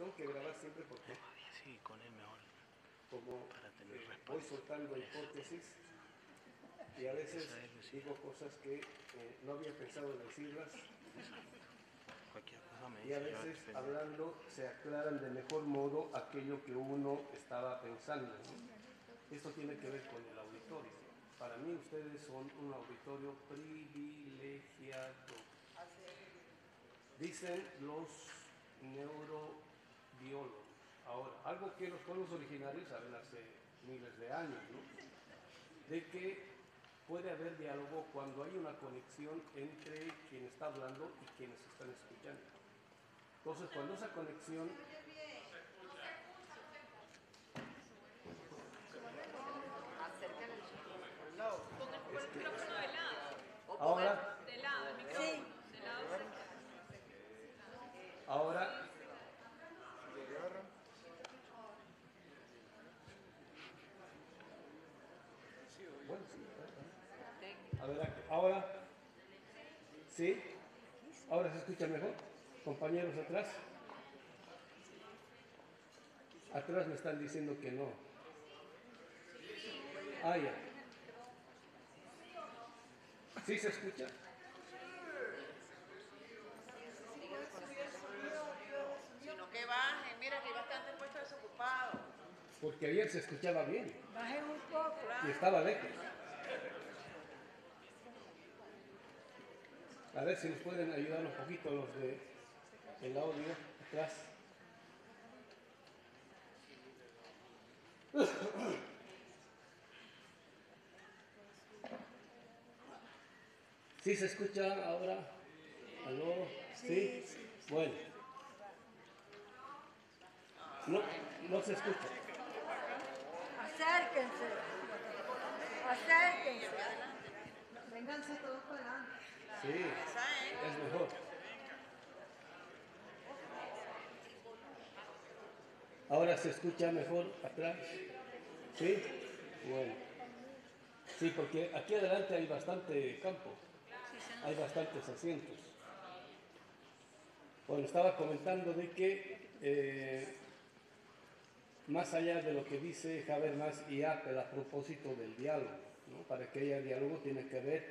tengo que grabar siempre porque Sí, con él mejor. como Para tener eh, voy soltando hipótesis y a veces es, digo cosas que eh, no había pensado decirlas Cualquier cosa me y a veces hablando se aclaran de mejor modo aquello que uno estaba pensando. ¿no? Esto tiene que ver con el auditorio. Para mí ustedes son un auditorio privilegiado. Dicen los neurobiólogos. Ahora, algo que los pueblos originarios saben hace miles de años, ¿no? De que puede haber diálogo cuando hay una conexión entre quien está hablando y quienes están escuchando. Entonces, cuando esa conexión Ponga el micrófono de lado. ahora, De lado, el micrófono. De lado. ahora, bueno, sí, a ver, ahora, ¿sí? ¿Ahora se escucha mejor? Compañeros atrás. Atrás me están diciendo que no. Ah, ya. ¿Sí se escucha? Sino que bajen, mira que hay bastante puesto desocupado. Porque ayer se escuchaba bien Bajen un poco. y estaba lejos. A ver si nos pueden ayudar un poquito los de el audio atrás. ¿Sí se escucha ahora? ¿Aló? ¿Sí? Bueno. No, no se escucha. Acérquense. Acérquense. Vénganse todos para adelante. Sí, es. mejor. Ahora se escucha mejor atrás. ¿Sí? Bueno. Sí, porque aquí adelante hay bastante campo. Hay bastantes asientos. Bueno, estaba comentando de que eh, más allá de lo que dice Habermas y Apple a propósito del diálogo, ¿no? para que haya diálogo tiene que haber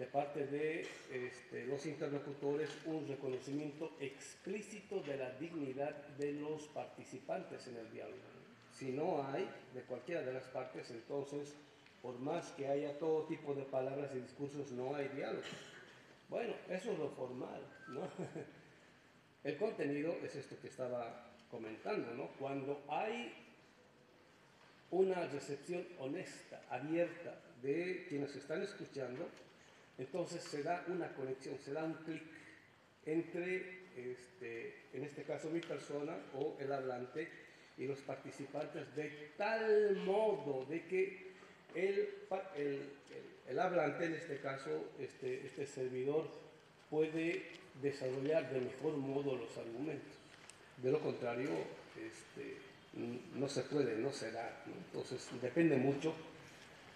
de parte de este, los interlocutores un reconocimiento explícito de la dignidad de los participantes en el diálogo. Si no hay de cualquiera de las partes, entonces, por más que haya todo tipo de palabras y discursos, no hay diálogo. Bueno, eso es lo formal, ¿no? El contenido es esto que estaba comentando, ¿no? Cuando hay una recepción honesta, abierta de quienes están escuchando, entonces se da una conexión, se da un clic entre, este, en este caso, mi persona o el hablante y los participantes, de tal modo de que el, el- hablante, en este caso, este, este servidor, puede desarrollar de mejor modo los argumentos. De lo contrario, este, no se puede, no se da. Entonces, depende mucho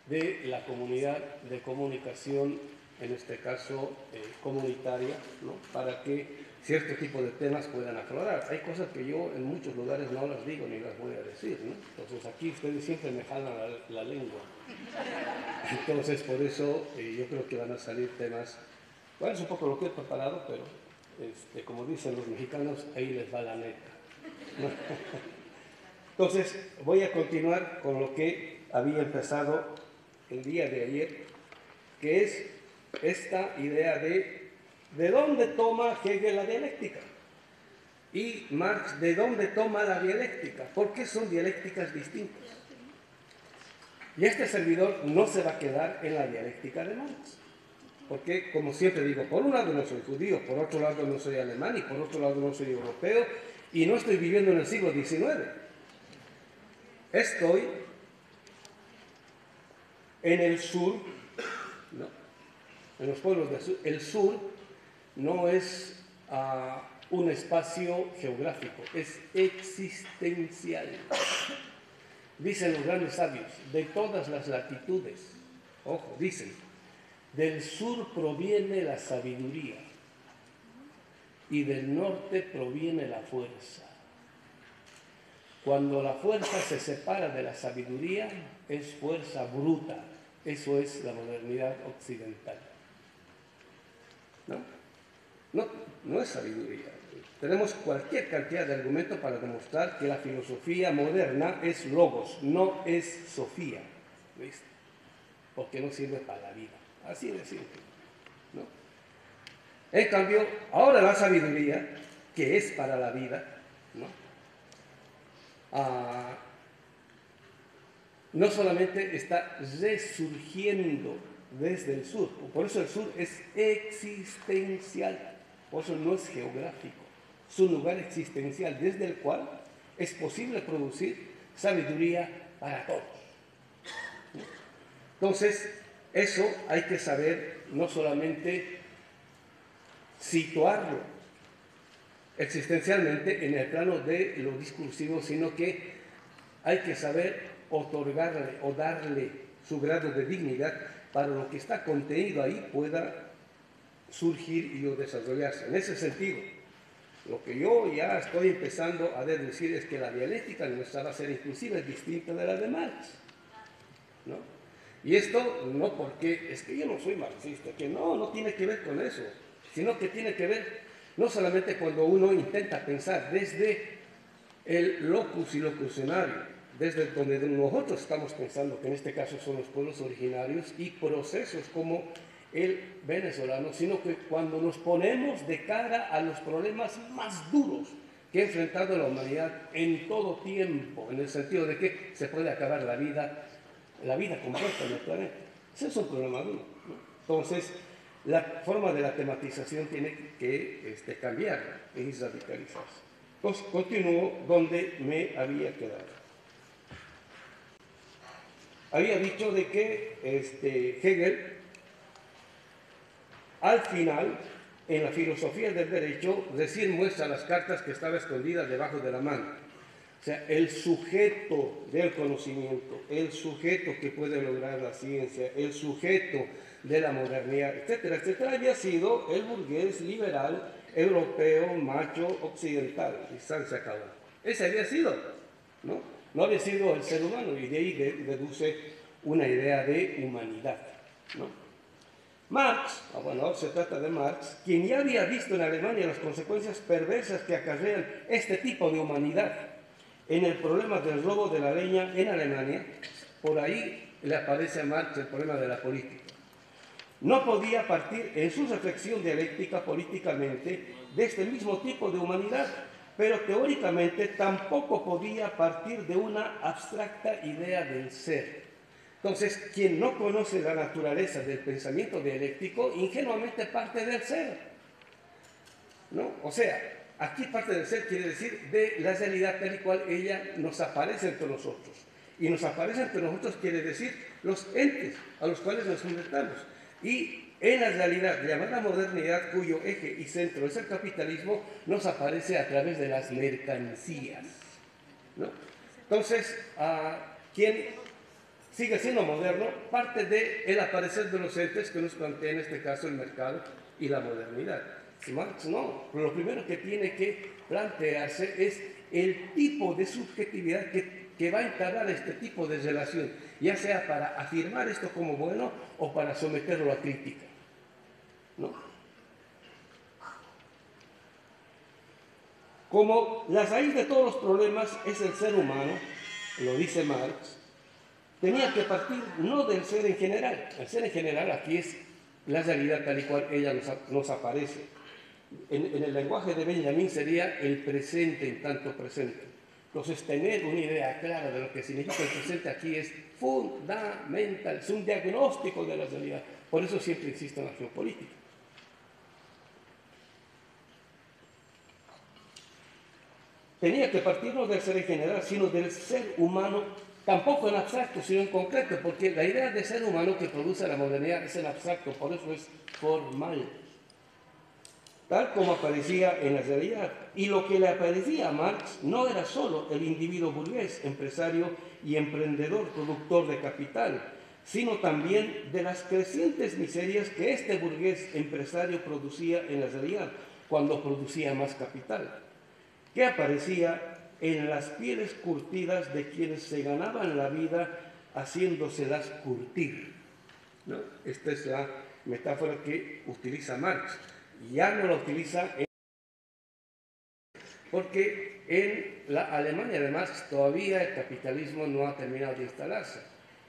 de la comunidad de comunicación, en este caso eh, comunitaria, ¿no? para que cierto tipo de temas puedan aflorar. Hay cosas que yo en muchos lugares no las digo ni las voy a decir. ¿no? Entonces, aquí ustedes siempre me jalan la, lengua. Entonces, por eso eh, yo creo que van a salir temas, bueno, es un poco lo que he preparado, pero este, como dicen los mexicanos, ahí les va la neta. Entonces, voy a continuar con lo que había empezado el día de ayer, que es esta idea de de dónde toma Hegel la dialéctica y Marx de dónde toma la dialéctica, porque son dialécticas distintas. Y este servidor no se va a quedar en la dialéctica de Marx. Porque, como siempre digo, por un lado no soy judío, por otro lado no soy alemán y por otro lado no soy europeo y no estoy viviendo en el siglo XIX. Estoy en el sur. En los pueblos del sur. El sur no es ah, un espacio geográfico, es existencial. Dicen los grandes sabios, de todas las latitudes, ojo, dicen, del sur proviene la sabiduría y del norte proviene la fuerza. Cuando la fuerza se separa de la sabiduría, es fuerza bruta. Eso es la modernidad occidental. ¿No? No, es sabiduría. Tenemos cualquier cantidad de argumentos para demostrar que la filosofía moderna es logos, no es sofía. ¿Viste? Porque no sirve para la vida. Así de simple. ¿no? En cambio, ahora la sabiduría, que es para la vida, ¿no? Ah, no solamente está resurgiendo desde el sur, por eso el sur es existencial, por eso no es geográfico, es un lugar existencial desde el cual es posible producir sabiduría para todos. Entonces, eso hay que saber no solamente situarlo existencialmente en el plano de lo discursivo, sino que hay que saber otorgarle o darle su grado de dignidad para lo que está contenido ahí pueda surgir y desarrollarse. En ese sentido, lo que yo ya estoy empezando a deducir es que la dialéctica nuestra ser inclusiva es distinta de la de Marx. ¿no? Y esto no porque es que yo no soy marxista, que no, no tiene que ver con eso, sino que tiene que ver no solamente cuando uno intenta pensar desde el locus y locucionario, desde donde nosotros estamos pensando, que en este caso son los pueblos originarios y procesos como el venezolano, sino que cuando nos ponemos de cara a los problemas más duros que ha enfrentado la humanidad en todo tiempo, en el sentido de que se puede acabar la vida, la vida completa en el planeta. Ese es un problema duro. Entonces, la forma de la tematización tiene que este, cambiar y radicalizarse. Entonces, continúo donde me había quedado había dicho de que este, Hegel, al final, en la filosofía del derecho, recién muestra las cartas que estaban escondidas debajo de la mano. O sea, el sujeto del conocimiento, el sujeto que puede lograr la ciencia, el sujeto de la modernidad, etcétera, etcétera, había sido el burgués liberal europeo macho occidental. Y se acabó. Ese había sido, ¿no? No había sido el ser humano y de ahí deduce una idea de humanidad. ¿no? Marx, ah, bueno, se trata de Marx, quien ya había visto en Alemania las consecuencias perversas que acarrean este tipo de humanidad en el problema del robo de la leña en Alemania, por ahí le aparece a Marx el problema de la política. No podía partir en su reflexión dialéctica políticamente de este mismo tipo de humanidad, pero teóricamente tampoco podía partir de una abstracta idea del ser. Entonces, quien no conoce la naturaleza del pensamiento dialéctico, ingenuamente parte del ser. ¿No? O sea, aquí parte del ser quiere decir de la realidad tal y cual ella nos aparece entre nosotros. Y nos aparece entre nosotros quiere decir los entes a los cuales nos enfrentamos. Y en la realidad llamada modernidad, cuyo eje y centro es el capitalismo, nos aparece a través de las mercancías. Entonces, quien sigue siendo moderno parte del el aparecer de los entes que nos plantea en este caso el mercado y la modernidad. Marx no, lo primero que tiene que plantearse es el tipo de subjetividad que, que va a encargar este tipo de relación, ya sea para afirmar esto como bueno o para someterlo a crítica. ¿No? Como la raíz de todos los problemas es el ser humano, lo dice Marx, tenía que partir no del ser en general. El ser en general aquí es la realidad tal y cual ella nos, aparece. En, en, el lenguaje de Benjamin sería el presente en tanto presente. Entonces, tener una idea clara de lo que significa el presente aquí es fundamental, es un diagnóstico de la realidad. Por eso siempre existe la geopolítica. Tenía que partirnos del ser en general, sino del ser humano, tampoco en abstracto, sino en concreto, porque la idea de ser humano que produce la modernidad es en abstracto, por eso es formal, tal como aparecía en la realidad. Y lo que le aparecía a Marx no era solo el individuo burgués, empresario y emprendedor, productor de capital, sino también de las crecientes miserias que este burgués empresario producía en la realidad, cuando producía más capital que aparecía en las pieles curtidas de quienes se ganaban la vida haciéndoselas curtir. ¿no? Esta es la metáfora que utiliza Marx. Ya no la utiliza en porque en la Alemania además todavía el capitalismo no ha terminado de instalarse.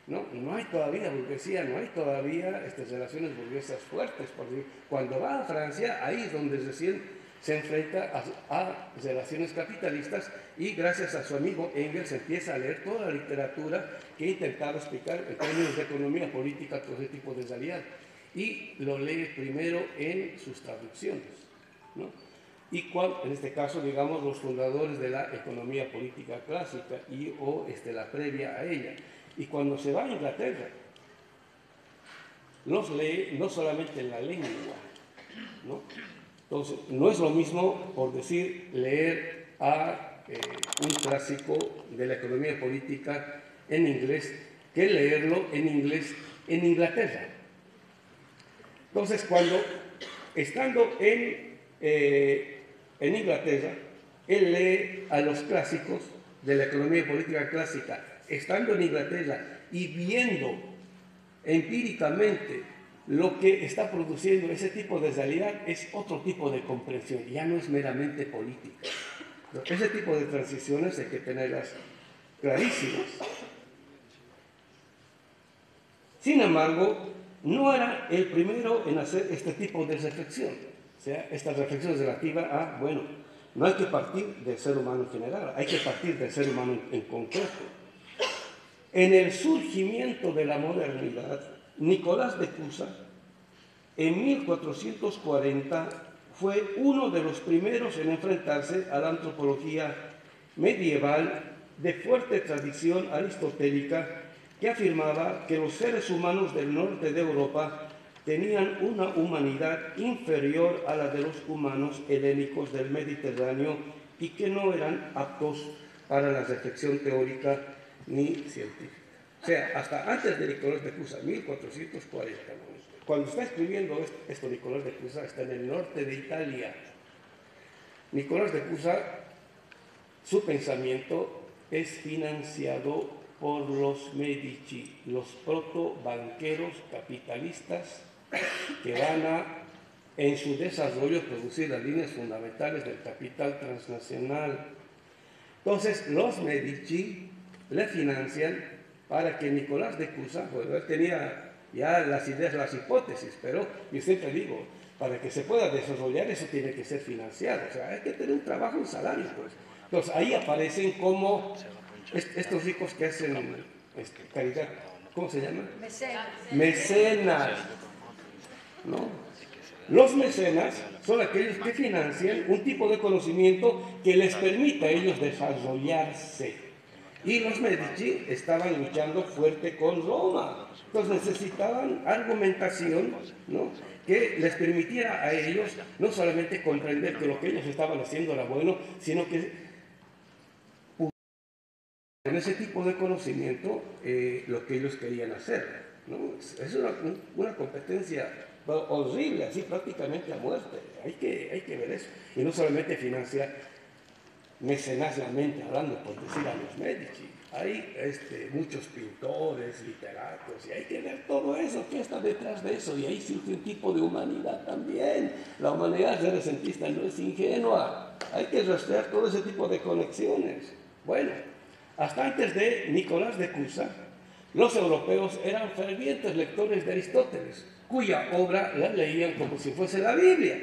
No, no hay todavía burguesía, no hay todavía estas relaciones burguesas fuertes. Porque cuando va a Francia, ahí es donde recién se enfrenta a, a, relaciones capitalistas y gracias a su amigo Engels empieza a leer toda la literatura que ha intentado explicar en términos de economía política todo ese tipo de realidad. Y lo lee primero en sus traducciones. ¿no? y cuál, en este caso, digamos, los fundadores de la economía política clásica y o este, la previa a ella. Y cuando se va a Inglaterra, los lee no solamente en la lengua, ¿no? Entonces, no es lo mismo, por decir, leer a eh, un clásico de la economía política en inglés que leerlo en inglés en Inglaterra. Entonces, cuando, estando en eh, en Inglaterra, él lee a los clásicos de la economía política clásica, estando en Inglaterra y viendo empíricamente lo que está produciendo ese tipo de realidad es otro tipo de comprensión, ya no es meramente política. Ese tipo de transiciones hay que tenerlas clarísimas. Sin embargo, no era el primero en hacer este tipo de reflexión sea, esta reflexión es relativa a, bueno, no hay que partir del ser humano en general, hay que partir del ser humano en concreto. En el surgimiento de la modernidad, Nicolás de Cusa, en 1440, fue uno de los primeros en enfrentarse a la antropología medieval de fuerte tradición aristotélica que afirmaba que los seres humanos del norte de Europa tenían una humanidad inferior a la de los humanos helénicos del Mediterráneo y que no eran aptos para la reflexión teórica ni científica. O sea, hasta antes de Nicolás de Cusa, 1440. Cuando está escribiendo esto Nicolás de Cusa, está en el norte de Italia. Nicolás de Cusa, su pensamiento es financiado por los Medici, los proto-banqueros capitalistas que van a, en su desarrollo, producir las líneas fundamentales del capital transnacional. Entonces, los Medici le financian para que Nicolás de Cusa, pues él tenía ya las ideas, las hipótesis, pero yo siempre digo, para que se pueda desarrollar eso tiene que ser financiado, o sea, hay que tener un trabajo, un salario, pues. Entonces, ahí aparecen como estos ricos que hacen este, caridad, ¿cómo se llama? Mecenas. Mecenas. ¿no? Los mecenas son aquellos que financian un tipo de conocimiento que les permita a ellos desarrollarse. Y los Medici estaban luchando fuerte con Roma. Entonces necesitaban argumentación ¿no? que les permitiera a ellos no solamente comprender que lo que ellos estaban haciendo era bueno, sino que en ese tipo de conocimiento eh, lo que ellos querían hacer. ¿no? Es una, una competencia horrible, así prácticamente a muerte. Hay que, hay que ver eso. Y no solamente financiar mecenazmente, hablando por decir a los Medici. Hay este, muchos pintores, literatos, y hay que ver todo eso, qué está detrás de eso. Y ahí surge un tipo de humanidad también. La humanidad renacentista no es ingenua. Hay que rastrear todo ese tipo de conexiones. Bueno, hasta antes de Nicolás de Cusa, los europeos eran fervientes lectores de Aristóteles cuya obra la leían como si fuese la Biblia,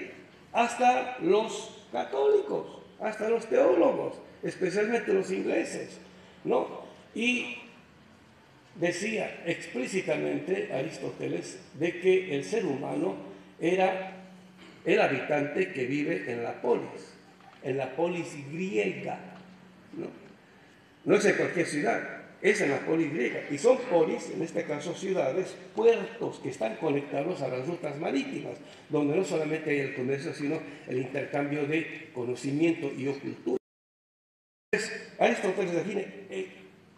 hasta los católicos, hasta los teólogos, especialmente los ingleses, ¿no? Y decía explícitamente Aristóteles de que el ser humano era el habitante que vive en la polis, en la polis griega, ¿no? No es en cualquier ciudad, es en la polis griega. Y son polis, en este caso ciudades, puertos que están conectados a las rutas marítimas, donde no solamente hay el comercio, sino el intercambio de conocimiento y o cultura. Aristóteles define, eh,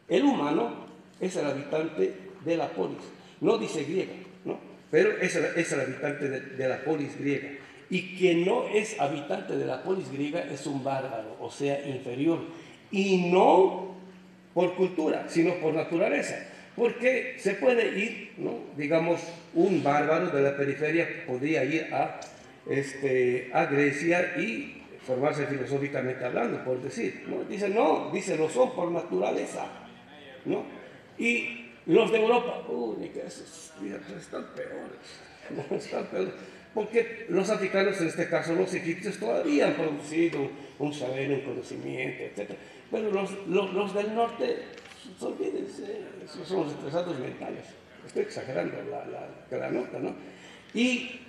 el humano es el habitante de la polis, no dice griega, ¿no? pero es el, es el habitante de, de la polis griega. Y quien no es habitante de la polis griega es un bárbaro, o sea, inferior y no por cultura, sino por naturaleza. Porque se puede ir, digamos, un bárbaro de la periferia podría ir a, este, a Grecia y formarse filosóficamente hablando, por decir. ¿no? Dice, no, dice, lo son por naturaleza. ¿no? Y los de Europa, uy, que esos, están peores. Están peores. Porque los africanos, en este caso los egipcios, todavía han producido un saber, un conocimiento, etc. Pero los, del norte, olvídense, esos son los estresados mentales. Estoy exagerando la, nota, ¿no? Y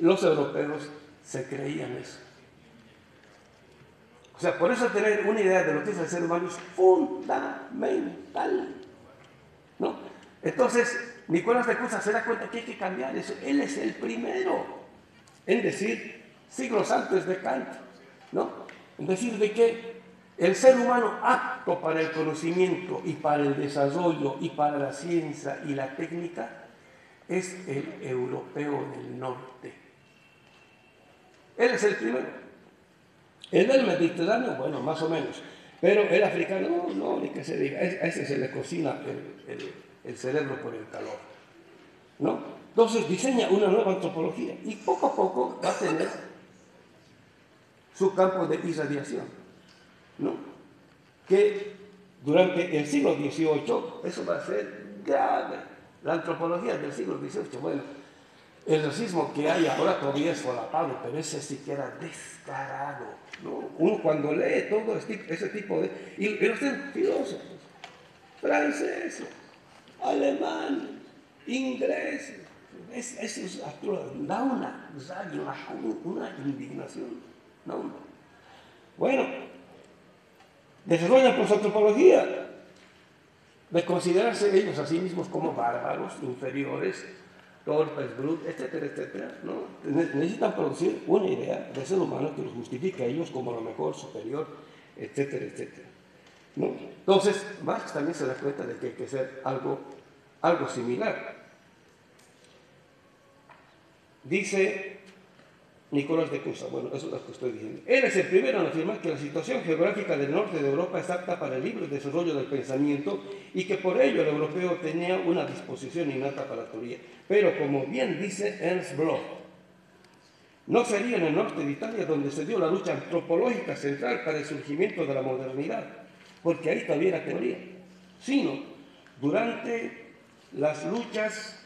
los europeos se creían eso. O sea, por eso tener una idea de lo que es el ser humano es fundamental. ¿no? Entonces, Nicolás de Cusa se da cuenta que hay que cambiar eso. Él es el primero en decir, siglos antes de Kant, ¿no? En decir de que el ser humano apto para el conocimiento y para el desarrollo y para la ciencia y la técnica es el europeo del norte. Él es el primero. El del Mediterráneo, bueno, más o menos. Pero el africano, no, ni que se diga. A ese se le cocina el cerebro por el calor. ¿No? Entonces diseña una nueva antropología y poco a poco va a tener su campo de irradiación. ¿No? Que durante el siglo XVIII eso va a ser grave. La antropología del siglo XVIII, bueno, el racismo que hay ahora todavía es solapado, pero ese sí que era descarado. ¿no? Uno cuando lee todo ese tipo de... Y, los filósofos, franceses, alemanes, ingleses, es, eso da una una, una indignación. ¿no? Bueno, desarrollan por su antropología de considerarse ellos a sí mismos como bárbaros, inferiores, torpes, brutos, etcétera, etcétera, ¿no? Necesitan producir una idea de ser humano que los justifique a ellos como lo mejor, superior, etcétera, etcétera. ¿no? Entonces, Marx también se da cuenta de que hay que hacer algo, algo similar. Dice Nicolás de Cusa, bueno, eso es lo que estoy diciendo. Él el primero en afirmar que la situación geográfica del norte de Europa es apta para el libre desarrollo del pensamiento y que por ello el europeo tenía una disposición innata para la teoría. Pero como bien dice Ernst Bloch, no sería en el norte de Italia donde se dio la lucha antropológica central para el surgimiento de la modernidad, porque ahí todavía era teoría, sino durante las luchas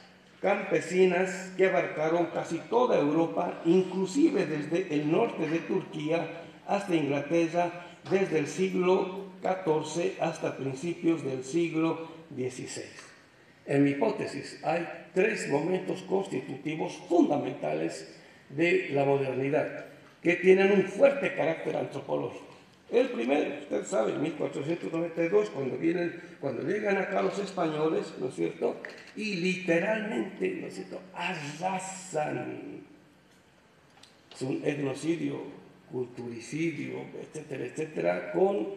campesinas que abarcaron casi toda Europa, inclusive desde el norte de Turquía hasta Inglaterra, desde el siglo XIV hasta principios del siglo XVI. En mi hipótesis hay tres momentos constitutivos fundamentales de la modernidad que tienen un fuerte carácter antropológico. El primero, usted sabe, en 1492, cuando, vienen, cuando llegan acá los españoles, ¿no es cierto? Y literalmente, ¿no es cierto?, arrasan. Es un etnocidio, culturicidio, etcétera, etcétera, con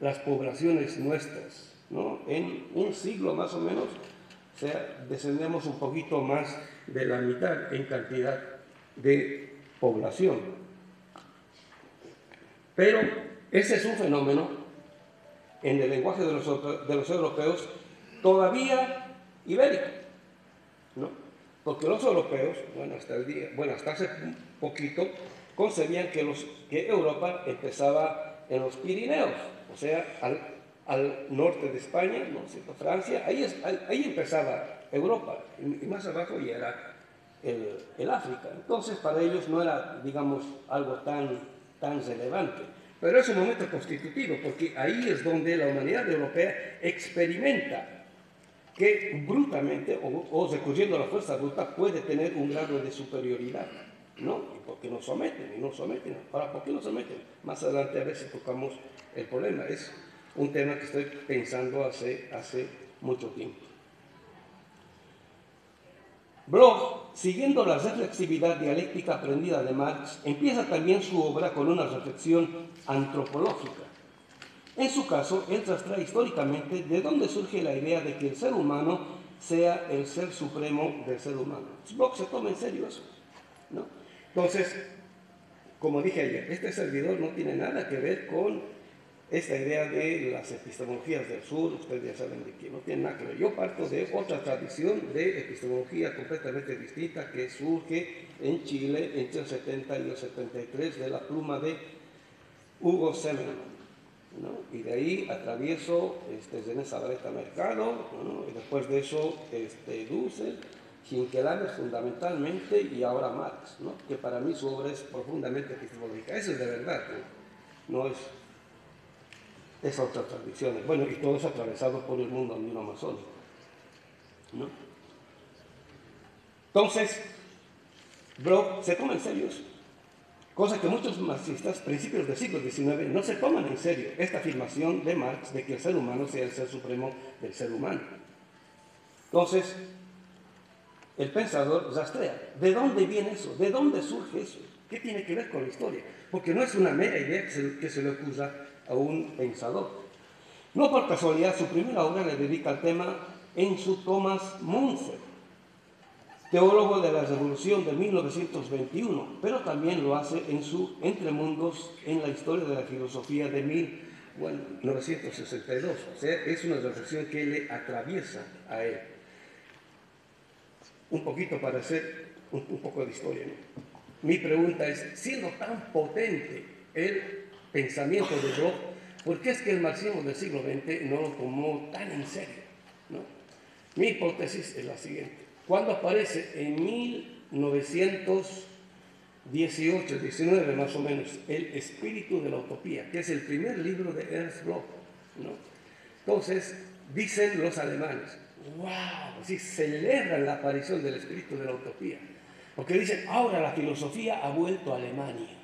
las poblaciones nuestras, ¿no? En un siglo más o menos, o sea, descendemos un poquito más de la mitad en cantidad de población. Pero ese es un fenómeno en el lenguaje de los, de los europeos todavía ibérico, ¿no? Porque los europeos, bueno, hasta, el día, bueno, hasta hace poquito, concebían que, los, que Europa empezaba en los Pirineos, o sea, al, al norte de España, ¿no? Francia, ahí, es, ahí empezaba Europa, y, más abajo ya era el, el África. Entonces, para ellos no era, digamos, algo tan tan relevante. Pero es un momento constitutivo, porque ahí es donde la humanidad europea experimenta que brutamente, o, recurriendo a la fuerza bruta, puede tener un grado de superioridad. ¿No? ¿Y por qué nos someten? Y nos someten. Ahora, ¿por qué nos someten? Más adelante a si tocamos el problema. Es un tema que estoy pensando hace, hace mucho tiempo. Bloch, siguiendo la reflexividad dialéctica aprendida de Marx, empieza también su obra con una reflexión antropológica. En su caso, él trae históricamente de dónde surge la idea de que el ser humano sea el ser supremo del ser humano. Bloch se toma en serio eso. ¿no? Entonces, como dije ayer, este servidor no tiene nada que ver con esta idea de las epistemologías del sur, ustedes ya saben de que no tiene nada que ver. Yo parto de otra tradición de epistemología completamente distinta que surge en Chile entre el 70 y el 73 de la pluma de Hugo Semelman. ¿no? Y de ahí atravieso este, Zabaleta Mercado, y después de eso este, Dussel, Hinkelhammer fundamentalmente y ahora Marx, ¿no? que para mí su obra es profundamente epistemológica. Eso es de verdad, no es es otra tradición. Bueno, y todo es atravesado por el mundo andino-amazónico. ¿no? Entonces, Bloch se toma en serio eso. Cosa que muchos marxistas, principios del siglo XIX, no se toman en serio esta afirmación de Marx de que el ser humano sea el ser supremo del ser humano. Entonces, el pensador rastrea. ¿De dónde viene eso? ¿De dónde surge eso? ¿Qué tiene que ver con la historia? Porque no es una mera idea que se, que se le ocurra a un pensador. No por casualidad, su primera obra le dedica al tema en su Thomas Munzer, teólogo de la Revolución de 1921, pero también lo hace en su Entre Mundos en la historia de la filosofía de 1962. O sea, es una reflexión que le atraviesa a él. Un poquito para hacer un, poco de historia. ¿no? Mi pregunta es, siendo tan potente el pensamiento de Bloch, ¿por qué es que el marxismo del siglo XX no lo tomó tan en serio? ¿no? Mi hipótesis es la siguiente. Cuando aparece en 1918, 19 más o menos, El espíritu de la utopía, que es el primer libro de Ernst Bloch, ¿no? entonces dicen los alemanes, wow, sí, celebran la aparición del espíritu de la utopía, porque dicen, ahora la filosofía ha vuelto a Alemania.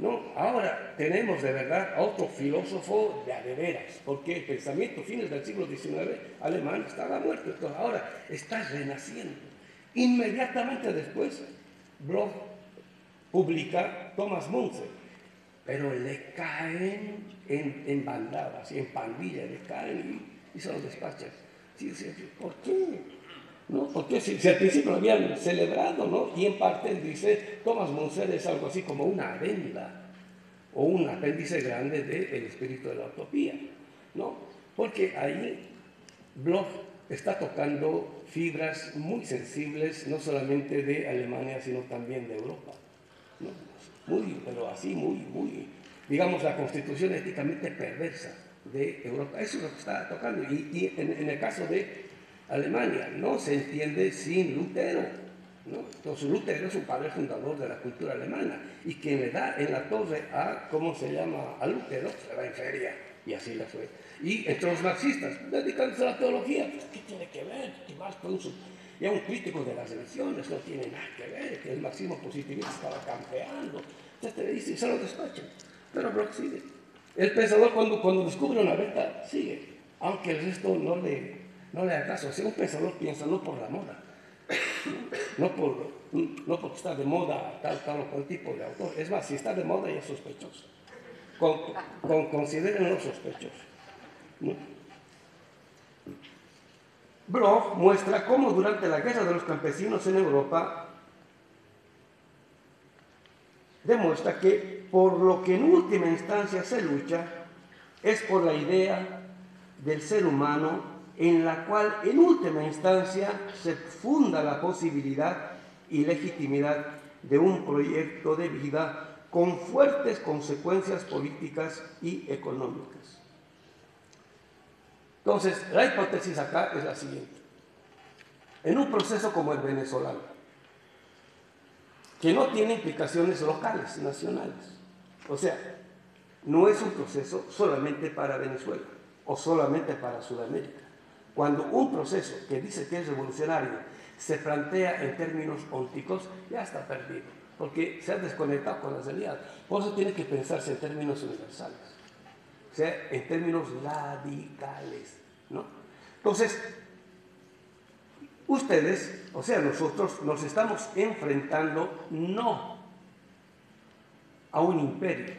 No, ahora tenemos de verdad otro filósofo de adeveras, porque el pensamiento fines del siglo XIX alemán estaba muerto, entonces ahora está renaciendo. Inmediatamente después, Bloch publica Thomas Munzer, pero le caen en, bandadas en pandillas, le caen y, y se sí, ¿Por qué? ¿No? Porque si, si, al principio lo habían celebrado, ¿no? Y en parte dice, Thomas Munzer es algo así como una adenda o un apéndice grande del espíritu de la utopía, ¿no? Porque ahí Bloch está tocando fibras muy sensibles, no solamente de Alemania, sino también de Europa. Muy, pero así, muy, muy, digamos, la constitución éticamente perversa de Europa. Eso es lo que está tocando. Y, en el caso de Alemania no se entiende sin Lutero. ¿no? Entonces Lutero es un padre fundador de la cultura alemana y quien le da en la torre a, ¿cómo se llama? A Lutero, se va en feria y así le fue. Y entre los marxistas, dedicándose a la teología, ¿qué tiene que ver? ¿Qué más con su... Y a un crítico de las religiones no tiene nada que ver, que el marxismo positivista estaba campeando. Te dice, se lo despachan. Pero Bloch sigue. El pensador cuando, cuando descubre una beta sigue, aunque el resto no le no le haga caso. Si un pensador piensa no por la moda, no, por, no porque está de moda tal, tal o cual tipo de autor. Es más, si está de moda ya es sospechoso. Con, con, considérenlo sospechoso. ¿no? Muestra cómo durante la guerra de los campesinos en Europa demuestra que por lo que en última instancia se lucha es por la idea del ser humano en la cual en última instancia se funda la posibilidad y legitimidad de un proyecto de vida con fuertes consecuencias políticas y económicas. Entonces, la hipótesis acá es la siguiente. En un proceso como el venezolano, que no tiene implicaciones locales, nacionales, o sea, no es un proceso solamente para Venezuela o solamente para Sudamérica. Cuando un proceso que dice que es revolucionario se plantea en términos ópticos, ya está perdido, porque se ha desconectado con la realidad. Por eso tiene que pensarse en términos universales, o sea, en términos radicales. ¿no? Entonces, ustedes, o sea, nosotros nos estamos enfrentando no a un imperio,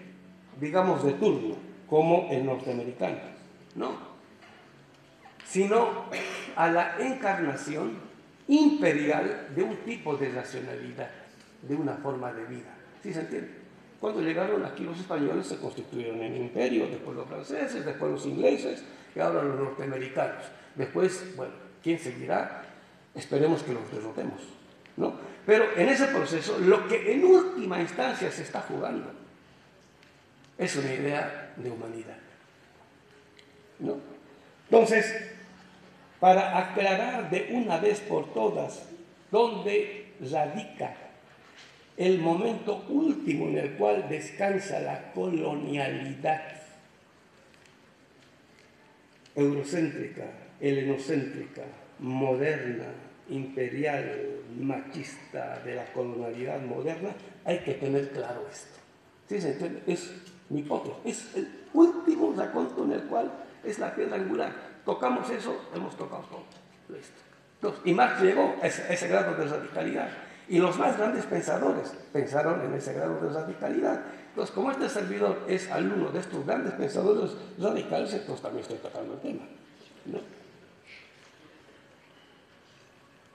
digamos de turno, como el norteamericano, no sino a la encarnación imperial de un tipo de racionalidad, de una forma de vida. ¿Sí se entiende? Cuando llegaron aquí los españoles se constituyeron en imperio, después los franceses, después los ingleses y ahora los norteamericanos. Después, bueno, ¿quién seguirá? Esperemos que los derrotemos. ¿no? Pero en ese proceso, lo que en última instancia se está jugando es una idea de humanidad. ¿no? Entonces, para aclarar de una vez por todas dónde radica el momento último en el cual descansa la colonialidad eurocéntrica, helenocéntrica, moderna, imperial, machista de la colonialidad moderna, hay que tener claro esto. Es mi es el último raconto en el cual es la piedra angular. Tocamos eso, hemos tocado todo. Listo. y Marx llegó a ese, grado de radicalidad. Y los más grandes pensadores pensaron en ese grado de radicalidad. Entonces, como este servidor es alumno de estos grandes pensadores radicales, entonces también estoy tocando el tema.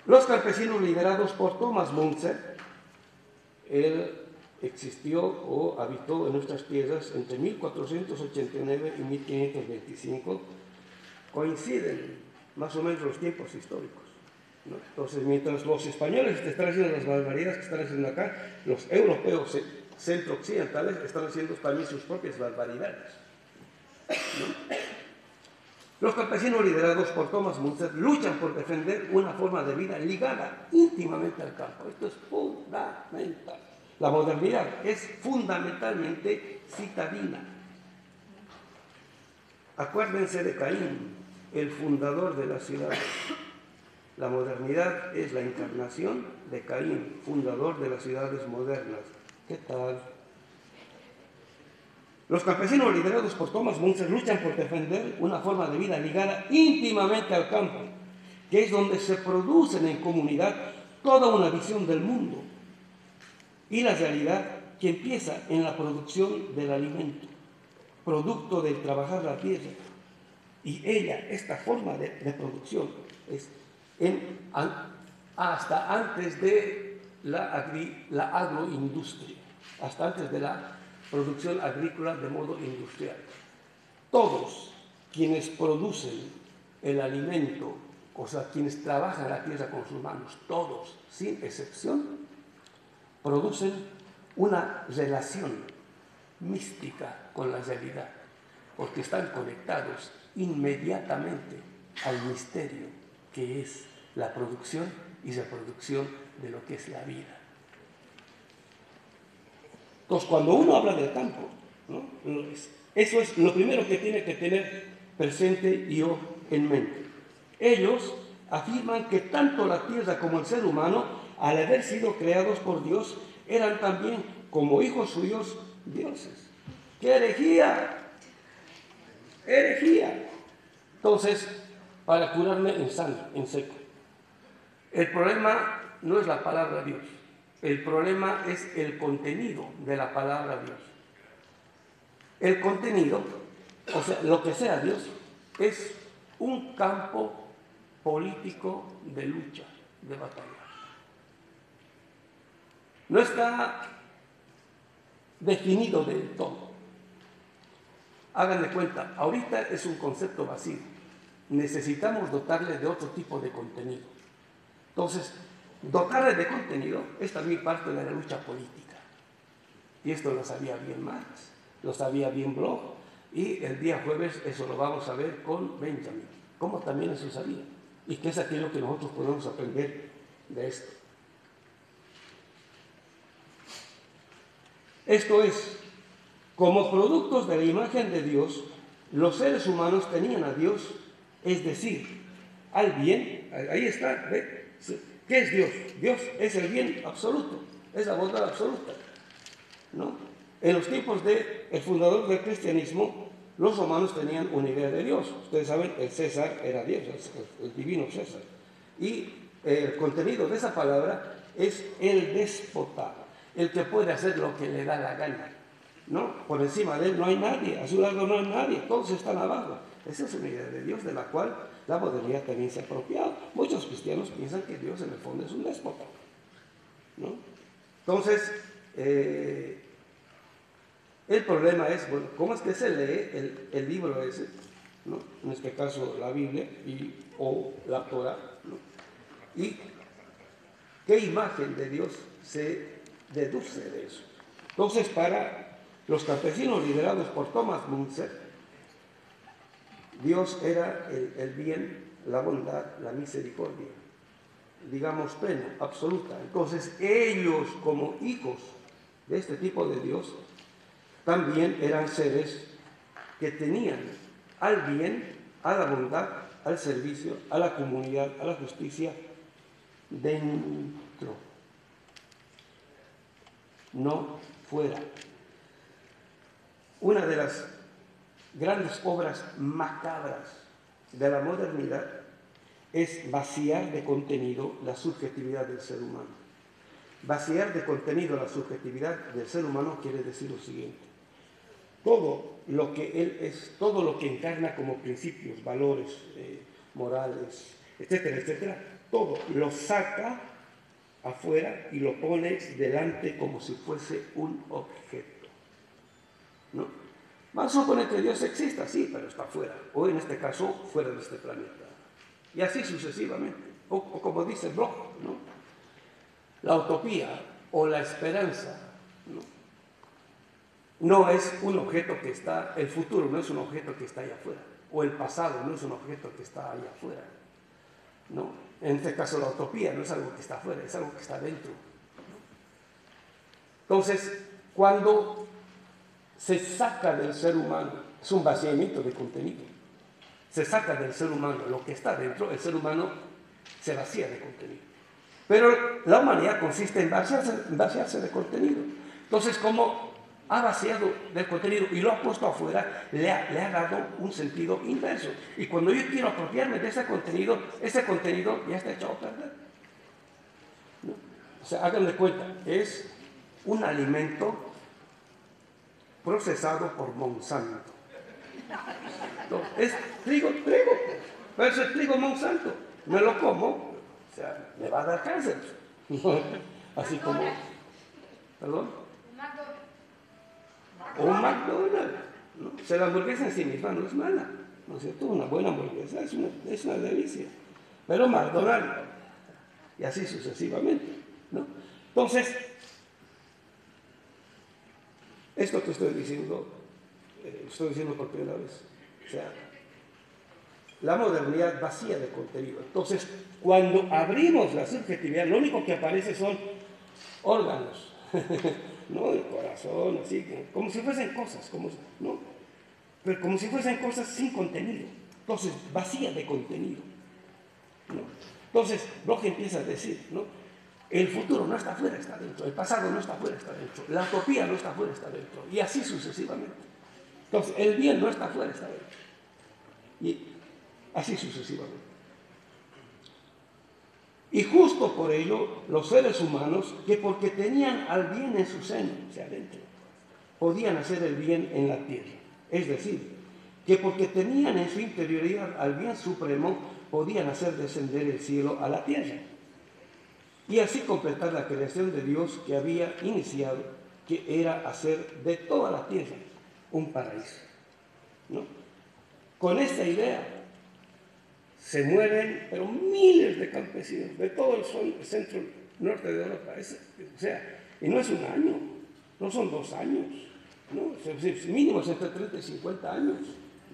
Los campesinos liderados por Thomas Muntzer, él existió o habitó en nuestras tierras entre 1489 y 1525, coinciden más o menos los tiempos históricos. Entonces, mientras los españoles están haciendo las barbaridades que están haciendo acá, los europeos centro-occidentales están haciendo también sus propias barbaridades. Los campesinos liderados por Thomas Munzer luchan por defender una forma de vida ligada íntimamente al campo. Esto es fundamental. La modernidad es fundamentalmente citadina. Acuérdense de Caín, el fundador de la ciudad. La modernidad es la encarnación de Caín, fundador de las ciudades modernas. ¿Qué tal? Los campesinos liderados por Thomas Munzer luchan por defender una forma de vida ligada íntimamente al campo, que es donde se producen en comunidad toda una visión del mundo y la realidad que empieza en la producción del alimento, producto del trabajar la tierra. Y ella, esta forma de, producción, es hasta antes de la, la agroindustria, hasta antes de la producción agrícola de modo industrial. Todos quienes producen el alimento, o sea, quienes trabajan la tierra con sus manos, todos, sin excepción, producen una relación mística con la realidad, porque están conectados inmediatamente al misterio que es la producción y reproducción de lo que es la vida. Entonces, cuando uno habla del campo, eso es lo primero que tiene que tener presente yo en mente. Ellos afirman que tanto la tierra como el ser humano, al haber sido creados por Dios, eran también, como hijos suyos, dioses. ¡Qué herejía! ¡Herejía! Entonces, para curarme en sangre, en seco. El problema no es la palabra Dios. El problema es el contenido de la palabra Dios. El contenido, o sea, lo que sea Dios, es un campo político de lucha, de batalla. No está definido del todo. Hagan de cuenta, ahorita es un concepto vacío. Necesitamos dotarle de otro tipo de contenido. Entonces, Dotarle de contenido es también parte de la lucha política. Y esto lo sabía bien Marx, lo sabía bien Bloch, y el día jueves eso lo vamos a ver con Benjamin, como también eso sabía. Y que es aquello que nosotros podemos aprender de esto. Esto es, como productos de la imagen de Dios, los seres humanos tenían a Dios, es decir, al bien, ahí está. ¿Qué es Dios? Dios es el bien absoluto, es la bondad absoluta. ¿no? En los tiempos del el fundador del cristianismo, los romanos tenían una idea de Dios. Ustedes saben, el César era Dios, el, divino César. Y el contenido de esa palabra es el déspota, el que puede hacer lo que le da la gana. ¿no? Por encima de él no hay nadie, a su lado no hay nadie, todos están abajo. Esa es una idea de Dios de la cual la modernidad también se ha apropiado. Muchos cristianos piensan que Dios en el fondo es un déspota. ¿no? Entonces, eh, El problema es, bueno, ¿cómo es que se lee el, el libro ese? ¿no? En este caso la Biblia y, o la Torah. ¿Y qué imagen de Dios se deduce de eso? Entonces, para los campesinos liderados por Thomas Munzer, Dios era el, bien, la bondad, la misericordia, digamos plena, absoluta. Entonces, ellos como hijos de este tipo de Dios, también eran seres que tenían al bien, a la bondad, al servicio, a la comunidad, a la justicia dentro, no fuera. Una de las grandes obras macabras de la modernidad es vaciar de contenido la subjetividad del ser humano. Vaciar de contenido la subjetividad del ser humano quiere decir lo siguiente. Todo lo que él es, todo lo que encarna como principios, valores, eh, morales, etcétera, etcétera, todo lo saca afuera y lo pone delante como si fuese un objeto. ¿No? Vamos a que Dios exista, sí, pero está fuera, o en este caso, fuera de este planeta. Y así sucesivamente. O, o como dice Bloch, ¿no? la utopía o la esperanza ¿no? no es un objeto que está, el futuro no es un objeto que está allá afuera, o el pasado no es un objeto que está allá afuera. ¿no? En este caso la utopía no es algo que está afuera, es algo que está dentro. Entonces, cuando se saca del ser humano, es un vaciamiento de contenido, se saca del ser humano lo que está dentro, el ser humano se vacía de contenido. Pero la humanidad consiste en vaciarse, en vaciarse de contenido. Entonces, como ha vaciado del contenido y lo ha puesto afuera, le ha, le ha, dado un sentido inverso. Y cuando yo quiero apropiarme de ese contenido, ese contenido ya está echado a perder. ¿No? O sea, cuenta, es un alimento procesado por Monsanto. Es trigo, trigo, pero eso es trigo Monsanto. Me lo como, o sea, me va a dar cáncer. Así como, perdón o un McDonald's. ¿no? O sea, la hamburguesa en sí misma no es mala, ¿no es cierto? Una buena hamburguesa es una, es una delicia. Pero McDonald's, y así sucesivamente, ¿no? Entonces, esto que estoy diciendo, eh, estoy diciendo por primera vez, o sea, la modernidad vacía de contenido. Entonces, cuando abrimos la subjetividad, lo único que aparece son órganos. ¿no? El corazón, así, como si fuesen cosas, como, ¿no? Pero como si fuesen cosas sin contenido. Entonces, vacía de contenido. Entonces, Bloch empieza a decir, ¿no? El futuro no está afuera, está dentro. El pasado no está afuera, está dentro. La utopía no está afuera, está dentro. Y así sucesivamente. Entonces, el bien no está afuera, está dentro. Y así sucesivamente. Y justo por ello, los seres humanos, que porque tenían al bien en su seno, o sea, adentro, podían hacer el bien en la tierra. Es decir, que porque tenían en su interioridad al bien supremo, podían hacer descender el cielo a la tierra. Y así completar la creación de Dios que había iniciado, que era hacer de toda la tierra un paraíso. ¿no? Con esta idea se mueven, pero miles de campesinos de todo el, sol, centro norte de Europa. Es, o sea, y no es un año, no son dos años, ¿no? mínimo entre 30 y 50 años.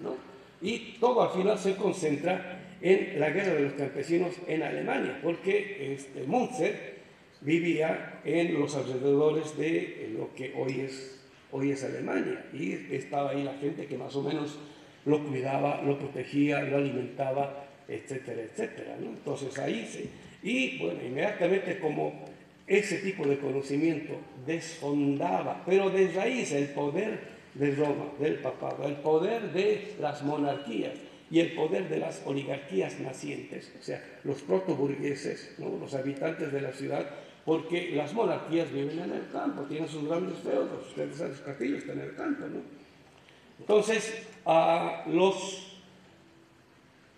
¿no? Y todo al final se concentra en la guerra de los campesinos en Alemania, porque este, Munzer vivía en los alrededores de lo que hoy es, hoy es Alemania, y estaba ahí la gente que más o menos lo cuidaba, lo protegía, lo alimentaba, etcétera, etcétera. ¿no? Entonces ahí sí. Y bueno, inmediatamente como ese tipo de conocimiento desfondaba, pero de raíz el poder de Roma, del papado, el poder de las monarquías y el poder de las oligarquías nacientes, o sea, los protoburgueses, ¿no? los habitantes de la ciudad, porque las monarquías viven en el campo, tienen sus grandes feudos, ustedes saben, los castillos están en el campo, ¿no? Entonces, a los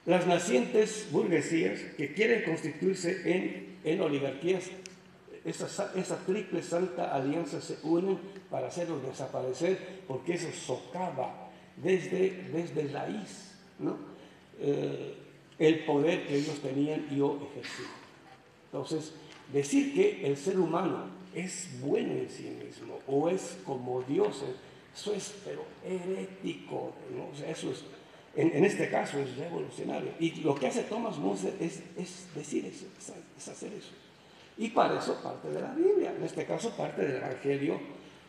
las nacientes burguesías que quieren constituirse en, en oligarquías esa, sa- esa triple santa alianza se unen para hacerlos desaparecer, porque eso socava desde, desde raíz ¿no? Eh, el poder que ellos tenían y o ejercían. Entonces, decir que el ser humano es bueno en sí mismo o es como Dios, eso es pero herético, ¿no? Eso es, en, en este caso es revolucionario. Y lo que hace Thomas Munzer es, es decir eso, es, es hacer eso. Y para eso parte de la Biblia, en este caso parte del Evangelio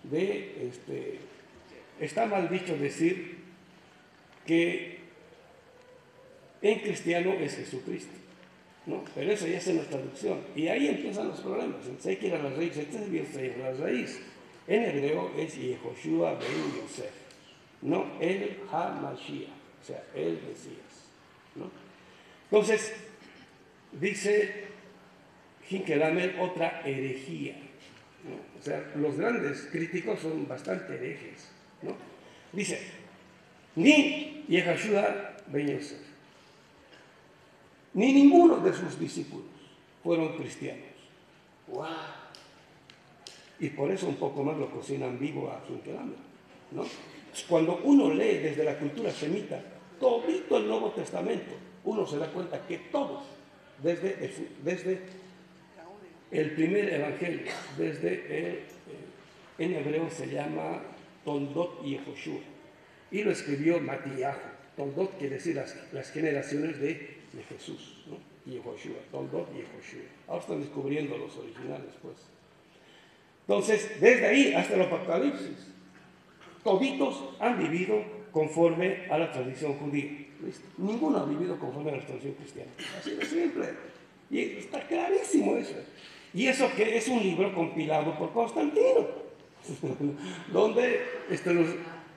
de, este, está mal dicho decir que en cristiano es Jesucristo. ¿no? Pero eso ya es en la traducción. Y ahí empiezan los problemas. Entonces hay que ir a la raíz. Este es bien a la raíz. En hebreo es Yehoshua ben Yosef. No el HaMashiach. O sea, el Mesías. ¿no? Entonces, dice Hinkelamer otra herejía. O sea, los grandes críticos son bastante herejes. ¿no? Dice, ni Yehoshua ben Yosef ni ninguno de sus discípulos fueron cristianos. ¡Wow! Y por eso un poco más lo cocinan vivo a Zunquelame, ¿no? Cuando uno lee desde la cultura semita todito el Nuevo Testamento, uno se da cuenta que todos, desde el, desde el primer evangelio, desde el, en hebreo se llama Toldot y Yehoshua, y lo escribió Matillahu. Toldot quiere decir las, las generaciones de, de Jesús, ¿no? Yehoshua, Toldot Yehoshua. Ahora están descubriendo los originales, pues. Entonces, desde ahí hasta el Apocalipsis, toditos han vivido conforme a la tradición judía. Ninguno ha vivido conforme a la tradición cristiana. Así de simple. Y está clarísimo eso. Y eso que es un libro compilado por Constantino, donde este,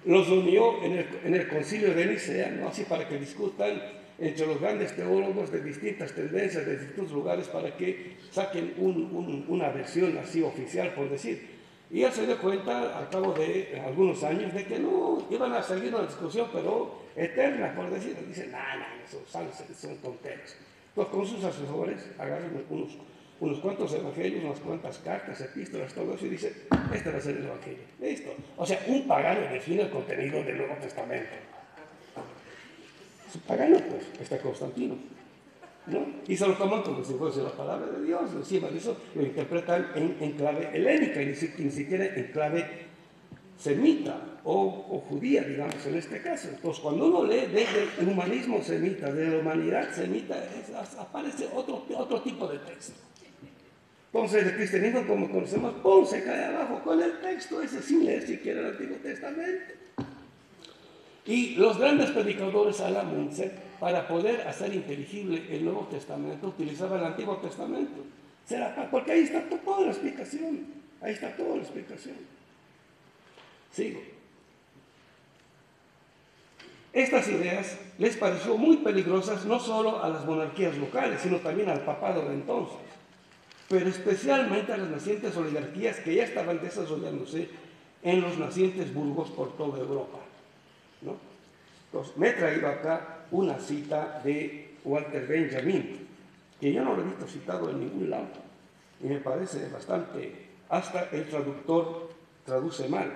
los, unió en el, en el concilio de Nicea, ¿no? así para que discutan entre los grandes teólogos de distintas tendencias, de distintos lugares, para que saquen un, un, una versión así oficial, por decir. Y él se dio cuenta al cabo de algunos años de que no, iban a seguir una discusión, pero eterna, por decir. Dice, no, no, eso son, tonteras. Entonces, con sus asesores, agarran unos, unos cuantos evangelios, unas cuantas cartas, epístolas, todo eso, y dice, este va a ser el evangelio. Listo. O sea, un pagano define el contenido del Nuevo Testamento. Es pagano, pues, está Constantino. ¿no? Y se lo toman como si fuese la palabra de Dios. Encima de eso lo interpretan en, en clave helénica, y ni, ni, siquiera en clave semita o, o, judía, digamos, en este caso. Entonces, cuando uno lee desde el humanismo semita, de la humanidad semita, es, aparece otro, otro tipo de texto. Entonces, el cristianismo, como conocemos, ¡pum! se cae abajo con el texto ese sin leer siquiera el Antiguo Testamento. Y los grandes predicadores a la Munce, para poder hacer inteligible el Nuevo Testamento, utilizaban el Antiguo Testamento. Porque ahí está toda la explicación. Ahí está toda la explicación. Sigo. Estas ideas les pareció muy peligrosas no solo a las monarquías locales, sino también al papado de entonces, pero especialmente a las nacientes oligarquías que ya estaban desarrollándose en los nacientes burgos por toda Europa. ¿No? Entonces, me he traído acá una cita de Walter Benjamin, que yo no lo he visto citado en ningún lado, y me parece bastante, hasta el traductor traduce mal,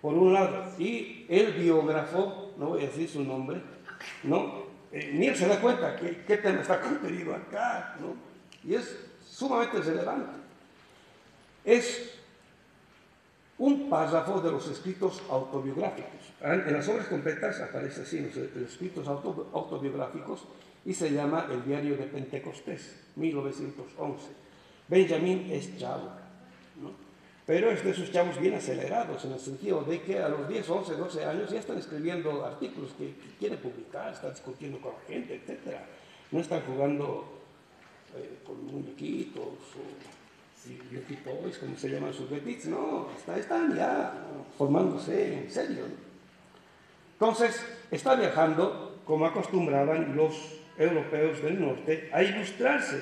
por un lado, y el biógrafo, no voy a decir su nombre, ¿no? Eh, ni él se da cuenta que, qué tema está contenido acá, ¿no? Y es sumamente relevante. Es un párrafo de los escritos autobiográficos. En las obras completas aparece así, los, los escritos auto, autobiográficos, y se llama El Diario de Pentecostés, 1911. Benjamín es chavo, ¿no? pero es de esos chavos bien acelerados, en el sentido de que a los 10, 11, 12 años ya están escribiendo artículos que, que quieren publicar, están discutiendo con la gente, etc. No están jugando eh, con muñequitos o beauty toys, como se llaman sus bebits, no, está, están ya formándose en serio. Entonces, está viajando, como acostumbraban los europeos del norte, a ilustrarse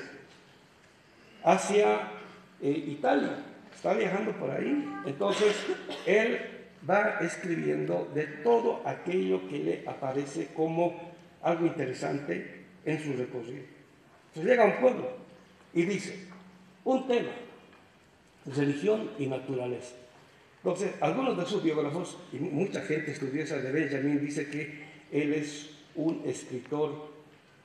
hacia eh, Italia. Está viajando por ahí. Entonces, él va escribiendo de todo aquello que le aparece como algo interesante en su recorrido. Entonces llega a un pueblo y dice, un tema, religión y naturaleza. Entonces, algunos de sus biógrafos, y mucha gente estudiosa de Benjamin, dice que él es un escritor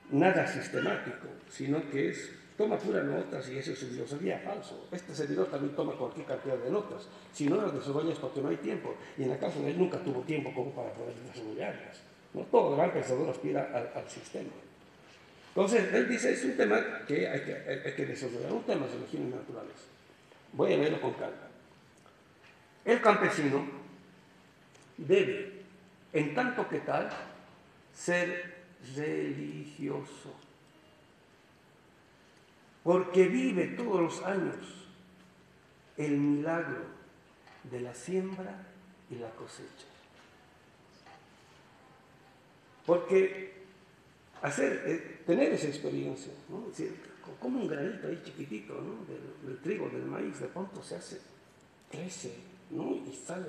nada sistemático, sino que es, toma puras notas y eso es su filosofía falso. Este servidor también toma cualquier cantidad de notas, si no las desarrolla es porque no hay tiempo, y en la casa de él nunca tuvo tiempo como para poder desarrollarlas. ¿no? Todo gran pensador aspira al, sistema. Entonces, él dice, es un tema que hay que, hay que desarrollar, un tema de y naturaleza. Voy a leerlo con calma. El campesino debe, en tanto que tal, ser religioso, porque vive todos los años el milagro de la siembra y la cosecha. Porque hacer, eh, tener esa experiencia, como un granito ahí chiquitito ¿no? del, del, trigo, del maíz, de pronto se hace, crece ¿no? y sale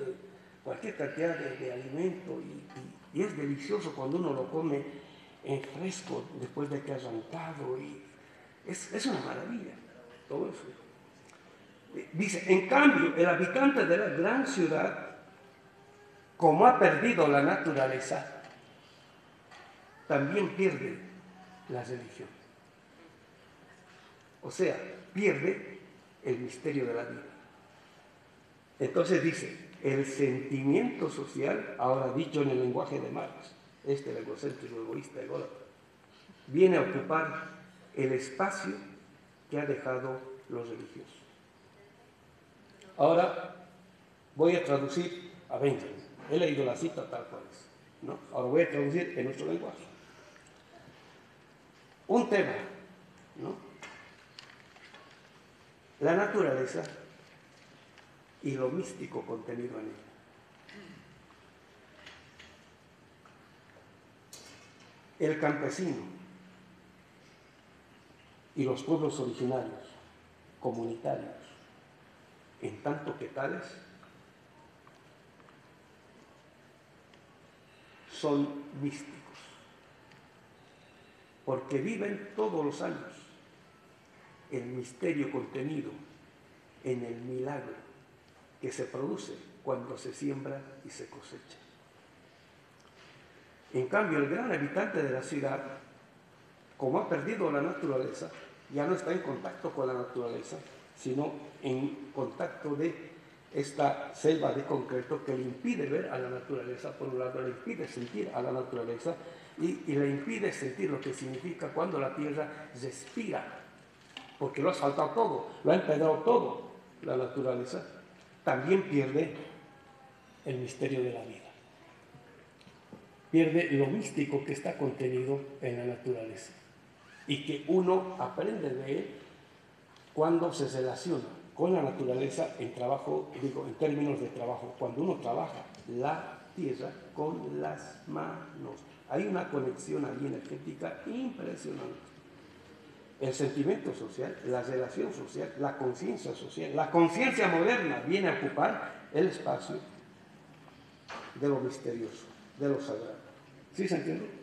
cualquier cantidad de, alimento y, es delicioso cuando uno lo come en fresco después de que ha arrancado y es, es una maravilla todo eso. Dice, en cambio, el habitante de la gran ciudad, como ha perdido la naturaleza, también pierde la religión. O sea, pierde el misterio de la vida. Entonces dice, el sentimiento social, ahora dicho en el lenguaje de Marx, este egocéntrico, egoísta, ególatra, viene a ocupar el espacio que ha dejado los religiosos. Ahora voy a traducir a Benjamin. He leído la cita tal cual es. ¿no? Ahora voy a traducir en nuestro lenguaje. Un tema, ¿no? La naturaleza y lo místico contenido en ella. El campesino y los pueblos originarios, comunitarios, en tanto que tales, son místicos, porque viven todos los años el misterio contenido en el milagro que se produce cuando se siembra y se cosecha. En cambio, el gran habitante de la ciudad, como ha perdido la naturaleza, ya no está en contacto con la naturaleza, sino en contacto de esta selva de concreto que le impide ver a la naturaleza, por un lado le impide sentir a la naturaleza y, y, le impide sentir lo que significa cuando la tierra respira, porque lo ha saltado todo, lo ha empedrado todo la naturaleza, también pierde el misterio de la vida. Pierde lo místico que está contenido en la naturaleza y que uno aprende de él cuando se relaciona con la naturaleza en trabajo, digo, en términos de trabajo, cuando uno trabaja la tierra con las manos. Hay una conexión ahí energética impresionante. El sentimiento social, la relación social, la conciencia social, la conciencia moderna viene a ocupar el espacio de lo misterioso, de lo sagrado. ¿Sí se entiende?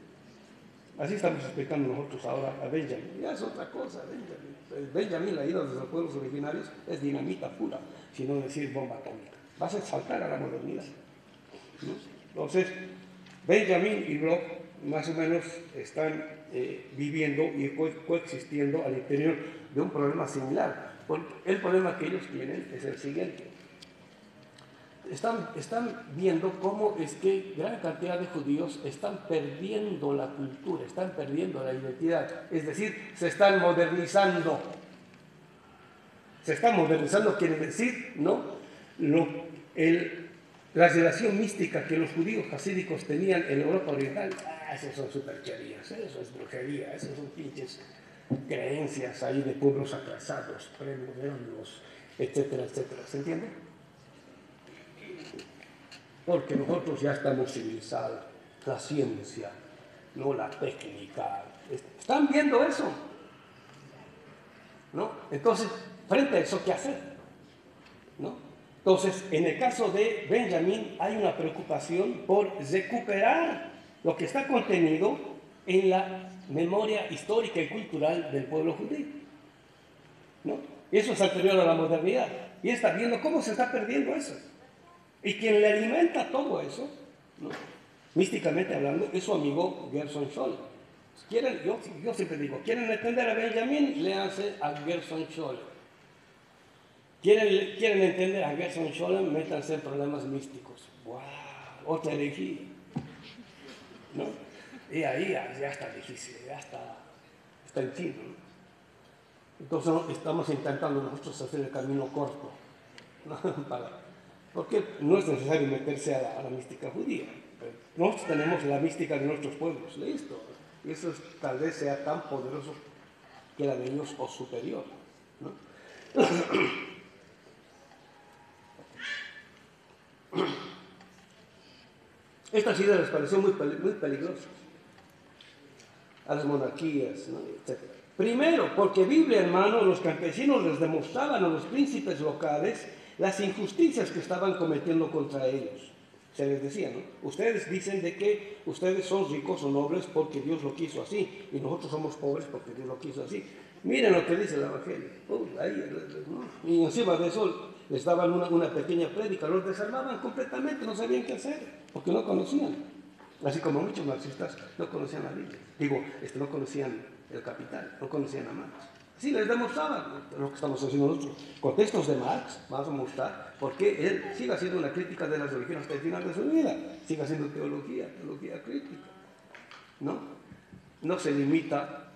Así estamos explicando nosotros ahora a Benjamin. Ya es otra cosa, Benjamin. Benjamin, la ida de los pueblos originarios, es dinamita pura, sino decir bomba atómica. Vas a saltar a la modernidad. Entonces, Benjamin y Bloch más o menos están eh, viviendo y co coexistiendo al interior de un problema similar. El problema que ellos tienen es el siguiente. Están, están, viendo cómo es que gran cantidad de judíos están perdiendo la cultura, están perdiendo la identidad, es decir, se están modernizando. Se están modernizando quiere decir, ¿no? Lo, el, la relación mística que los judíos hasídicos tenían en Europa Oriental, ah, esas son supercherías, eso es brujería, esas son pinches creencias ahí de pueblos atrasados, premodernos, etcétera, etcétera. ¿Se entiende? Porque nosotros ya estamos civilizados, la ciencia, no la técnica. ¿Están viendo eso? ¿No? Entonces, frente a eso, ¿qué hacer? ¿No? Entonces, en el caso de Benjamin hay una preocupación por recuperar lo que está contenido en la memoria histórica y cultural del pueblo judío. Eso es anterior a la modernidad. y está viendo cómo se está perdiendo eso. Y quien le alimenta todo eso, místicamente hablando, es su amigo Gerson Scholl. Quieren, yo, yo siempre digo, quieren entender a Benjamin, léanse a Gerson Scholl. Quieren, quieren entender a Gerson Scholl, métanse en problemas místicos. ¡Wow! Otra herejía. ¿No? Y ahí ya, está difícil, ya está, está en fin. ¿no? Entonces estamos intentando nosotros hacer el camino corto. ¿no? Para, porque no es necesario meterse a la, mística judía. Nosotros tenemos la mística de nuestros pueblos, listo. Y eso es- tal vez sea tan poderoso que la de ellos o superior. ¿no? Estas ideas les pareció muy, muy peligrosas a las monarquías, etc. Primero, porque Biblia en mano, los campesinos les demostraban a los príncipes locales las injusticias que estaban cometiendo contra ellos. Se les decía, ¿no? Ustedes dicen de que ustedes son ricos o nobles porque Dios lo quiso así, y nosotros somos pobres porque Dios lo quiso así. Miren lo que dice el Evangelio. Uy, ahí, ¿no? Y encima de eso les daban una, pequeña prédica, los desarmaban completamente, no sabían qué hacer, porque no conocían. Así como muchos marxistas no conocían la Biblia. Digo, este, no conocían el capital, no conocían a Marx. Sí, les demostraban lo que estamos haciendo nosotros. Con textos de Marx vamos a mostrar por qué él sigue haciendo una crítica de las religiones hasta el final de su vida. Sigue haciendo teología, teología crítica. ¿No? No se limita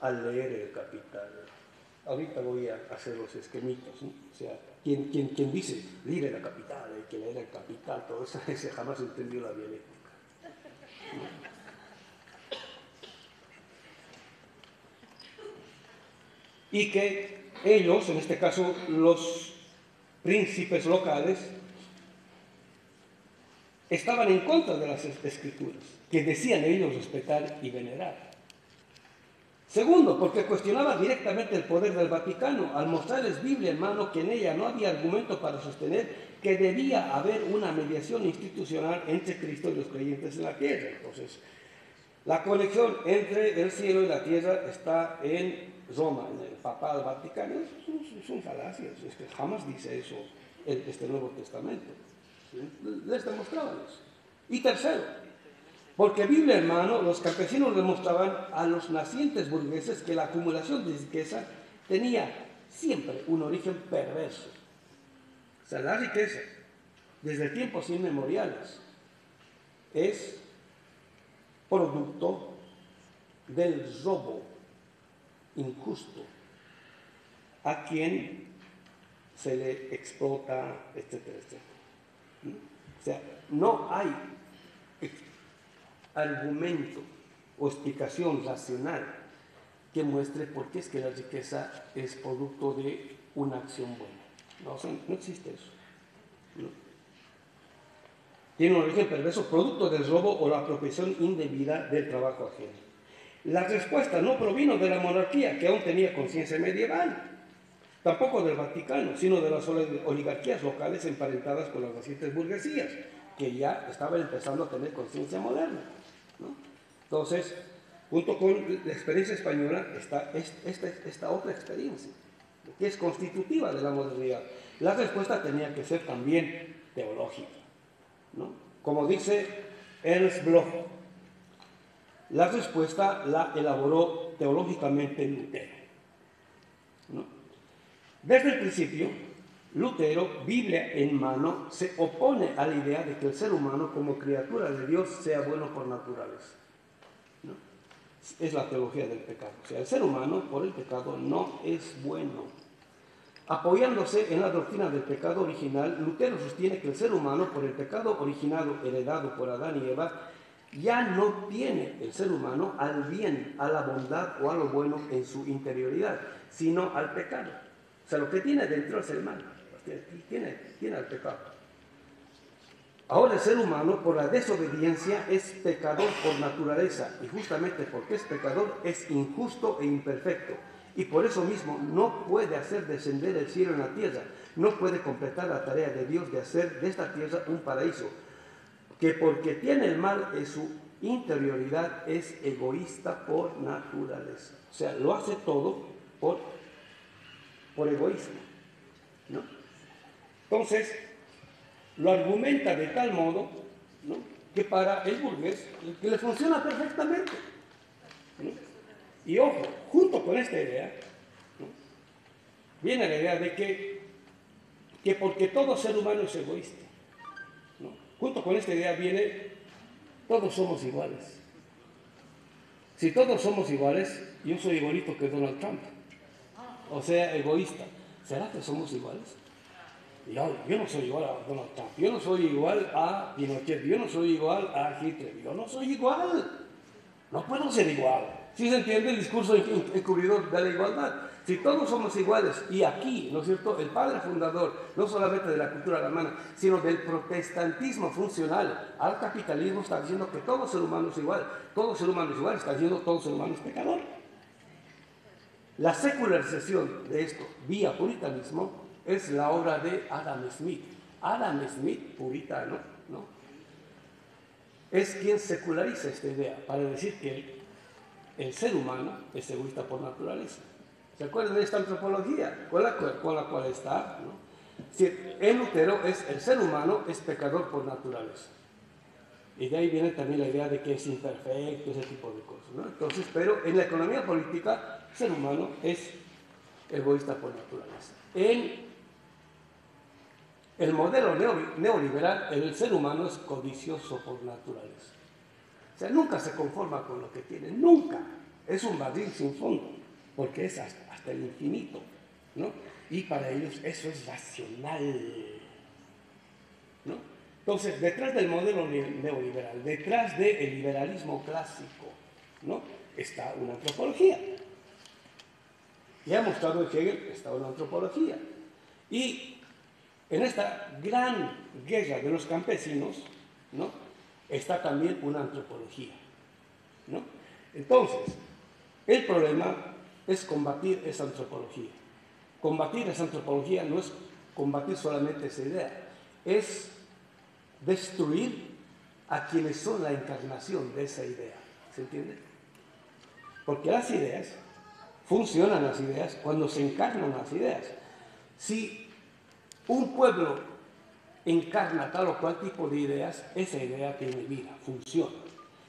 a leer el capital. Ahorita voy a hacer los esquemitos. O sea, quien, quien, quien dice, leer la capital, que leer el capital, todo eso, ese jamás entendió la dialéctica. y que ellos, en este caso los príncipes locales, estaban en contra de las escrituras, que decían ellos respetar y venerar. Segundo, porque cuestionaba directamente el poder del Vaticano al mostrarles Biblia en mano que en ella no había argumento para sostener que debía haber una mediación institucional entre Cristo y los creyentes en la tierra. Entonces, la conexión entre el cielo y la tierra está en Roma, en el papado Vaticano. Son, falacias, es que jamás dice eso este Nuevo Testamento. Les demostraban eso. Y tercero, porque Biblia hermano, los campesinos demostraban a los nacientes burgueses que la acumulación de riqueza tenía siempre un origen perverso. O sea, la riqueza, desde tiempos inmemoriales, es producto del robo injusto a quien se le explota, etcétera, etcétera. ¿Mm? O sea, no hay argumento o explicación racional que muestre por qué es que la riqueza es producto de una acción buena. No, existe eso. Tiene un origen perverso producto del robo o la apropiación indebida del trabajo ajeno. La respuesta no provino de la monarquía, que aún tenía conciencia medieval, tampoco del Vaticano, sino de las oligarquías locales emparentadas con las nacientes burguesías, que ya estaban empezando a tener conciencia moderna. Entonces, junto con la experiencia española está esta, otra experiencia, que es constitutiva de la modernidad. La respuesta tenía que ser también teológica. ¿no? Como dice Ernst Bloch, la respuesta la elaboró teológicamente Lutero. Desde el principio, Lutero, Biblia en mano, se opone a la idea de que el ser humano como criatura de Dios sea bueno por naturaleza. Es la teología del pecado. O sea, el ser humano por el pecado no es bueno. Apoyándose en la doctrina del pecado original, Lutero sostiene que el ser humano por el pecado originado heredado por Adán y Eva ya no tiene el ser humano al bien, a la bondad o a lo bueno en su interioridad, sino al pecado. O sea, lo que tiene dentro es el mal, tiene, tiene al pecado. Ahora el ser humano por la desobediencia es pecador por naturaleza y justamente porque es pecador es injusto e imperfecto y por eso mismo no puede hacer descender el cielo en la tierra, no puede completar la tarea de Dios de hacer de esta tierra un paraíso, que porque tiene el mal en su interioridad es egoísta por naturaleza. O sea, lo hace todo por, por egoísmo. ¿no? Entonces, lo argumenta de tal modo que para el burgués que le funciona perfectamente. Y ojo, junto con esta idea, viene la idea de que, que porque todo ser humano es egoísta. Junto con esta idea viene, todos somos iguales. Si todos somos iguales, yo soy igualito que Donald Trump. O sea, egoísta. ¿Será que somos iguales? Yo, no soy igual a Donald Trump, yo no soy igual a Pinochet, yo no soy igual a Hitler, yo no soy igual. No puedo ser igual. Si se entiende el discurso encubridor de la igualdad. Si todos somos iguales, y aquí, ¿no es cierto?, el padre fundador, no solamente de la cultura alemana, sino del protestantismo funcional al capitalismo, está diciendo que todo ser humano es igual. Todo ser humano es igual, está diciendo todo ser humano es pecador. La secularización de esto vía puritanismo es la obra de Adam Smith. Adam Smith, puritano, ¿no? es quien seculariza esta idea para decir que el, ser humano es egoísta por naturaleza. ¿Se acuerdan de esta antropología con la, con la cual está? Si el Lutero es el ser humano es pecador por naturaleza. Y de ahí viene también la idea de que es imperfecto, ese tipo de cosas. Entonces, pero en la economía política, ser humano es egoísta por naturaleza. El modelo neoliberal, el ser humano es codicioso por naturaleza. O sea, nunca se conforma con lo que tiene, nunca. Es un barril sin fondo, porque es hasta, el infinito, ¿no? Y para ellos eso es racional, ¿no? Entonces, detrás del modelo neoliberal, detrás del liberalismo clásico, ¿no? Está una antropología. Ya mostrado Hegel, está una antropología. Y en esta gran guerra de los campesinos, ¿no? Está también una antropología, ¿no? Entonces, el problema es combatir esa antropología. Combatir esa antropología no es combatir solamente esa idea, es destruir a quienes son la encarnación de esa idea. ¿Se entiende? Porque las ideas, funcionan las ideas cuando se encarnan las ideas. Si un pueblo encarna tal o cual tipo de ideas, esa idea tiene vida, funciona.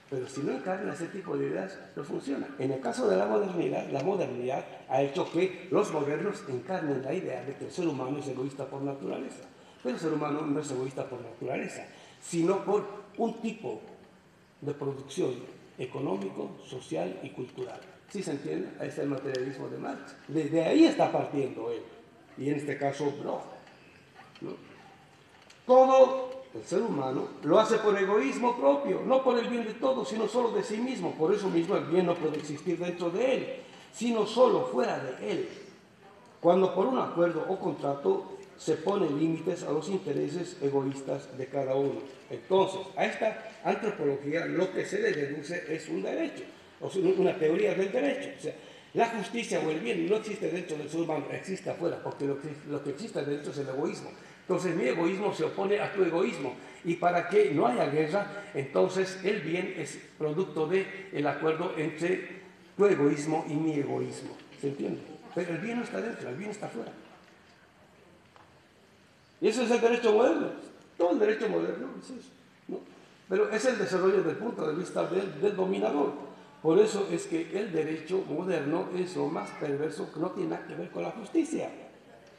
Pero si no encarna ese tipo de ideas, no funciona. En el caso de la modernidad, la modernidad ha hecho que los modernos encarnen la idea de que el ser humano es egoísta por naturaleza. Pero el ser humano no es egoísta por naturaleza, sino por un tipo de producción económico, social y cultural. ¿Sí se entiende? Está el materialismo de Marx. Desde ahí está partiendo él. Y en este caso, Bloch. Todo el ser humano lo hace por egoísmo propio, no por el bien de todos, sino solo de sí mismo. Por eso mismo el bien no puede existir dentro de él, sino solo fuera de él. Cuando por un acuerdo o contrato se ponen límites a los intereses egoístas de cada uno. Entonces, a esta antropología lo que se le deduce es un derecho, o sea, una teoría del derecho. O sea, la justicia o el bien no existe dentro del ser humano, existe afuera, porque lo que, lo que existe dentro es el egoísmo. Entonces mi egoísmo se opone a tu egoísmo. Y para que no haya guerra, entonces el bien es producto del el acuerdo entre tu egoísmo y mi egoísmo. ¿Se entiende? Pero el bien no está dentro, el bien está afuera. Y ese es el derecho moderno. Todo el derecho moderno es eso. ¿no? Pero es el desarrollo del punto de vista del, del, dominador. Por eso es que el derecho moderno es lo más perverso que no tiene nada que ver con la justicia.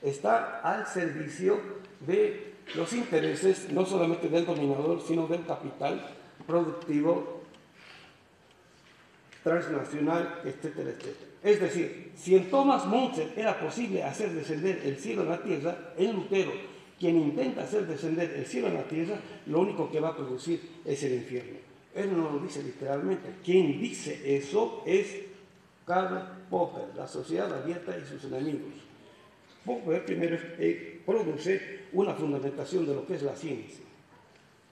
Está al servicio de los intereses no solamente del dominador, sino del capital productivo transnacional, etcétera, etcétera. Es decir, si en Thomas Munzer era posible hacer descender el cielo en la tierra, en Lutero, quien intenta hacer descender el cielo en la tierra, lo único que va a producir es el infierno. Él no lo dice literalmente. Quien dice eso es Karl Popper, la sociedad abierta y sus enemigos. Popper primero eh, produce una fundamentación de lo que es la ciencia.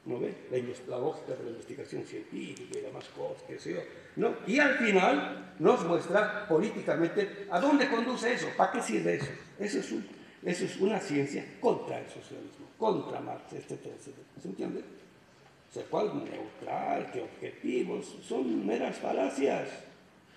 ¿No ve? La, la lógica de la investigación científica y demás cosas, que sé yo. ¿no? Y al final nos muestra políticamente a dónde conduce eso, para qué sirve eso. Eso es, un, eso es una ciencia contra el socialismo, contra Marx, etcétera, etcétera. ¿Se entiende? O sea, ¿cuál neutral? ¿Qué objetivos? Son meras falacias,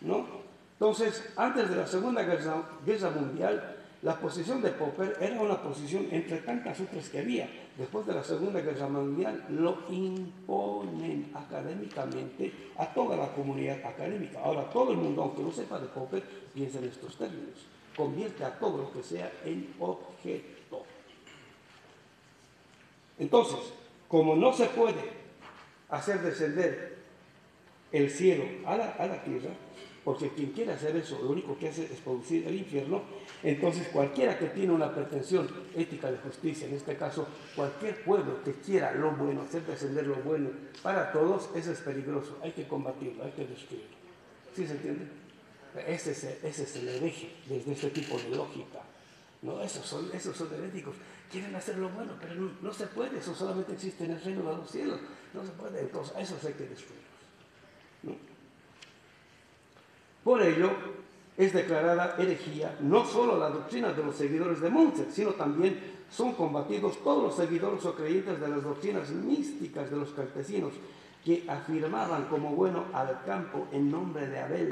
¿no? Entonces, antes de la Segunda Guerra, Guerra Mundial, la posición de Popper era una posición entre tantas otras que había. Después de la Segunda Guerra Mundial lo imponen académicamente a toda la comunidad académica. Ahora todo el mundo, aunque no sepa de Popper, piensa en estos términos. Convierte a todo lo que sea en objeto. Entonces, como no se puede hacer descender el cielo a la, a la tierra, porque quien quiere hacer eso lo único que hace es producir el infierno, entonces cualquiera que tiene una pretensión ética de justicia, en este caso cualquier pueblo que quiera lo bueno, hacer descender lo bueno para todos, eso es peligroso, hay que combatirlo, hay que destruirlo. ¿Sí se entiende? Ese es, ese es el hereje desde este tipo de lógica. No, esos son, esos son heréticos. Quieren hacer lo bueno, pero no, no, se puede. Eso solamente existe en el reino de los cielos. No se puede. Entonces, esos hay que destruirlos. ¿no? Por ello, es declarada herejía no solo la doctrina de los seguidores de Munzer, sino también son combatidos todos los seguidores o creyentes de las doctrinas místicas de los campesinos que afirmaban como bueno al campo en nombre de Abel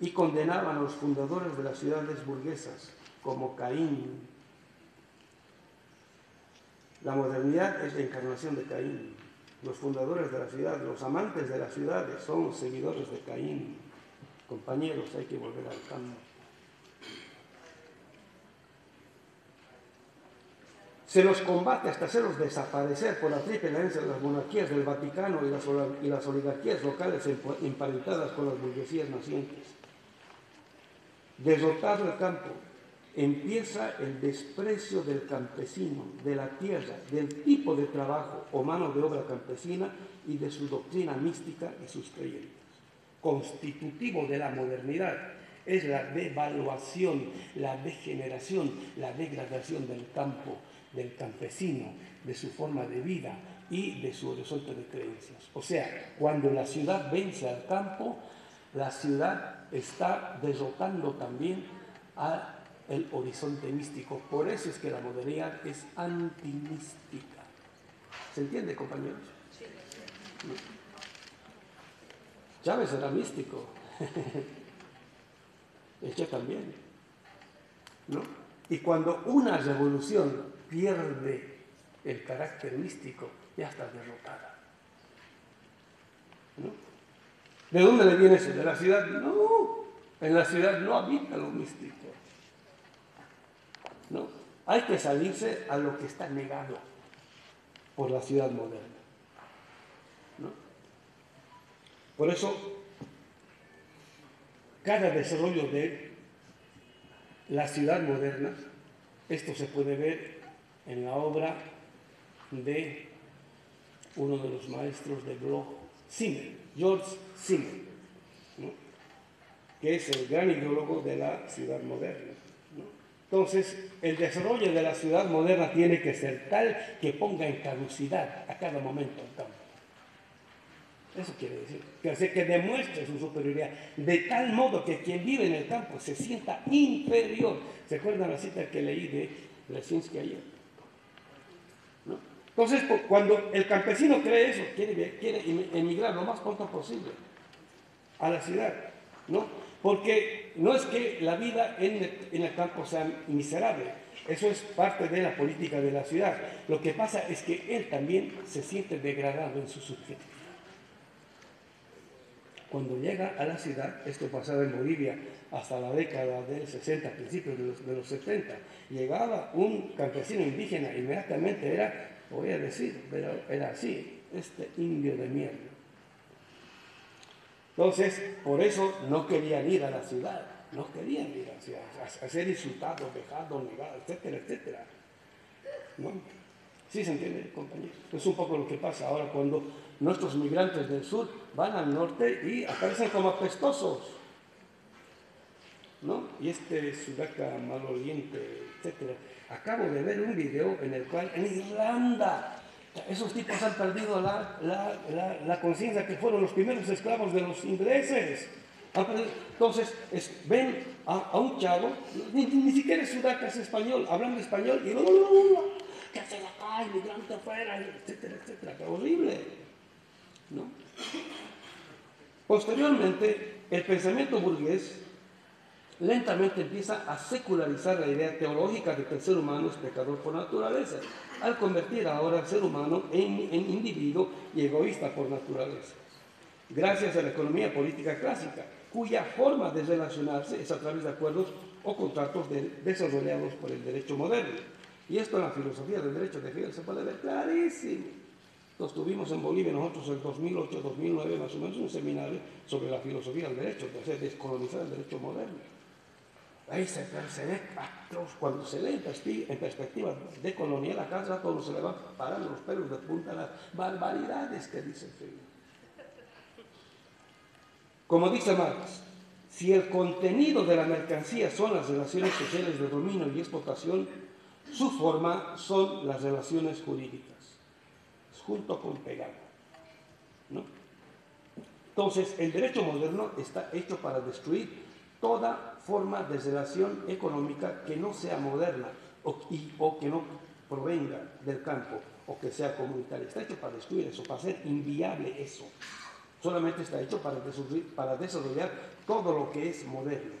y condenaban a los fundadores de las ciudades burguesas como Caín. La modernidad es la encarnación de Caín los fundadores de la ciudad, los amantes de las ciudades, son seguidores de Caín. Compañeros, hay que volver al campo. Se los combate hasta hacerlos desaparecer por la triple alianza de las monarquías del Vaticano y las, oligarquías locales emparentadas con las burguesías nacientes. Derrotado el campo, empieza el desprecio del campesino, de la tierra, del tipo de trabajo o mano de obra campesina y de su doctrina mística y sus creyentes. Constitutivo de la modernidad es la devaluación, la degeneración, la degradación del campo, del campesino, de su forma de vida y de su horizonte de creencias. O sea, cuando la ciudad vence al campo, la ciudad está derrotando también a el horizonte místico. Por eso es que la modernidad es antimística. ¿Se entiende, compañeros? Sí. Chávez era místico. El Che también. ¿No? Y cuando una revolución pierde el carácter místico, ya está derrotada. ¿No? ¿De dónde le viene eso? ¿De la ciudad? No, en la ciudad no habita lo místico. ¿No? Hay que salirse a lo que está negado por la ciudad moderna. Por eso, cada desarrollo de la ciudad moderna, esto se puede ver en la obra de uno de los maestros de blog, Simmel, George Simmel, que es el gran ideólogo de la ciudad moderna. Entonces, el desarrollo de la ciudad moderna tiene que ser tal que ponga en caducidad a cada momento el campo. Eso quiere decir, que hace que demuestre su superioridad, de tal modo que quien vive en el campo se sienta inferior. ¿Se acuerdan la cita que leí de Lesinski ayer? Entonces, cuando el campesino cree eso, quiere, quiere emigrar lo más pronto posible a la ciudad, ¿no? Porque no es que la vida en el, campo sea miserable, eso es parte de la política de la ciudad. Lo que pasa es que él también se siente degradado en su subjetividad. Cuando llega a la ciudad, esto pasaba en Bolivia hasta la década del 60, principios de los, de los 70, llegaba un campesino indígena, inmediatamente era, voy a decir, pero era así, este indio de mierda. Entonces, por eso no querían ir a la ciudad, no querían ir a la ciudad, a, ser insultados, dejados, negados, etcétera, etcétera. ¿No? ¿Sí se entiende, compañeros? Es un poco lo que pasa ahora cuando nuestros migrantes del sur van al norte y aparecen como apestosos. ¿No? Y este sudaca maloliente, etcétera. Acabo de ver un video en el cual en Irlanda esos tipos han perdido la, la, la, conciencia que fueron los primeros esclavos de los ingleses. Entonces, ven a, un chavo, ni, ni, siquiera es sudaca, es español, hablando español, y ¿qué hace acá? Inmigrante afuera, etcétera, etcétera. Qué horrible. ¿no? Posteriormente, el pensamiento burgués lentamente empieza a secularizar la idea teológica de que el ser humano es pecador por naturaleza, al convertir ahora al ser humano en, en individuo y egoísta por naturaleza. Gracias a la economía política clásica, cuya forma de relacionarse es a través de acuerdos o contratos de- desarrollados por el derecho moderno. Y esto en la filosofía del derecho de Hegel se puede ver clarísimo. Nos tuvimos en Bolivia nosotros en 2008-2009 más o menos un seminario sobre la filosofía del derecho, o sea, descolonizar el derecho moderno. Ahí se, se cuando se lee en perspectiva de colonial, a cada rato uno se le van parando los pelos de punta las barbaridades que dice Hegel. Como dice Marx, si el contenido de la mercancía son las relaciones sociales de dominio y explotación, su forma son las relaciones jurídicas, junto con pegado. ¿no? Entonces, el derecho moderno está hecho para destruir toda forma de relación económica que no sea moderna o, y- o que no provenga del campo o que sea comunitaria. Está hecho para destruir eso, para hacer inviable eso. Solamente está hecho para para desarrollar todo lo que es moderno,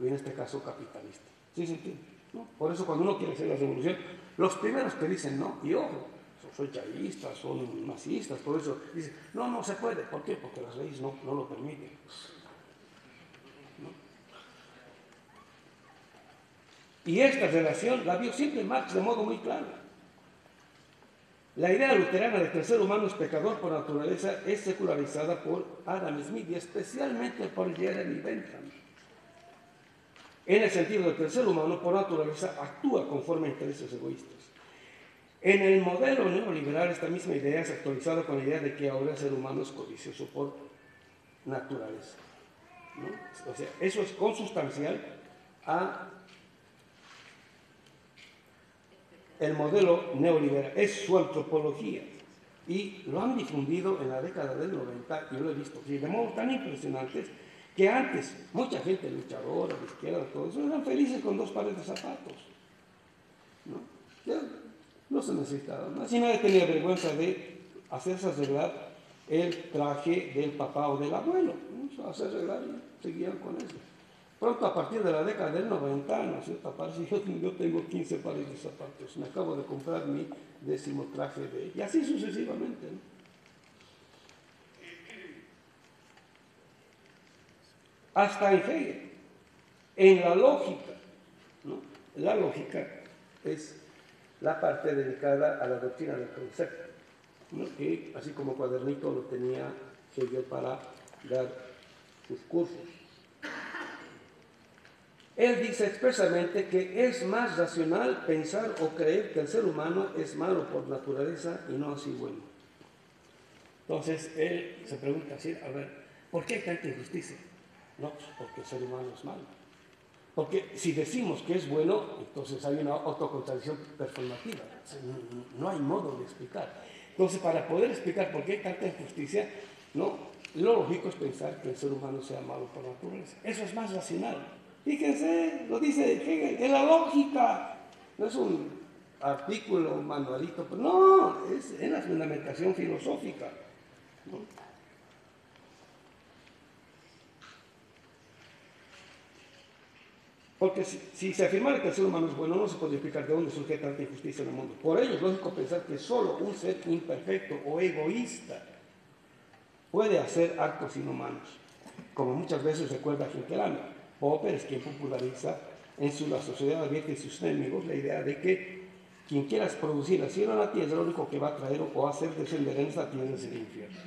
y en este caso capitalista. ¿Sí se entiende? ¿No? Por eso cuando uno quiere hacer la revolución, los primeros que dicen no, y ojo, son chavistas, son masistas, por eso dicen, no, no se puede. ¿Por qué? Porque las leyes no, no lo permiten. Y esta relación la vio siempre Marx de modo muy claro. La idea luterana de que el ser humano es pecador por naturaleza es secularizada por Adam Smith y especialmente por Jeremy Bentham. En el sentido de que el ser humano por naturaleza actúa conforme a intereses egoístas. En el modelo neoliberal esta misma idea es actualizada con la idea de que ahora el ser humano es codicioso por naturaleza. O sea, eso es consustancial a el modelo neoliberal, es su antropología. Y lo han difundido en la década del 90, yo lo he visto, de modo tan impresionantes que antes mucha gente luchadora, de izquierda, todo eso, eran felices con dos pares de zapatos. ¿no? No se necesitaba más. Y nadie tenía vergüenza de hacerse arreglar el traje del papá o del abuelo. ¿no? Hacerse arreglar y seguían con eso. Pronto, a partir de la década del 90, ¿no es cierto? Yo, tengo 15 pares de zapatos, me acabo de comprar mi décimo traje de... Y así sucesivamente. Hasta en Hegel, en la lógica, ¿no? La lógica es la parte dedicada a la doctrina del concepto, que así como cuadernito lo tenía Hegel para dar sus cursos. Él dice expresamente que es más racional pensar o creer que el ser humano es malo por naturaleza y no así bueno. Entonces él se pregunta así, a ver, ¿por qué hay tanta injusticia? No, pues porque el ser humano es malo. Porque si decimos que es bueno, entonces hay una autocontradicción performativa. No hay modo de explicar. Entonces, para poder explicar por qué hay tanta injusticia, no, lo lógico es pensar que el ser humano sea malo por naturaleza. Eso es más racional. Fíjense, lo dice Hegel, es la lógica. No es un artículo, un manualito, pero no, es en la fundamentación filosófica. Porque si, se afirmara que el ser humano es bueno, no se puede explicar de dónde surge tanta injusticia en el mundo. Por ello es lógico pensar que solo un ser imperfecto o egoísta puede hacer actos inhumanos, como muchas veces recuerda Hinkelano. Popper quien populariza en su La sociedad abierta y sus enemigos la idea de que quien quiera producir el cielo en la tierra, lo único que va a traer o hacer descender en esta tierra es el infierno.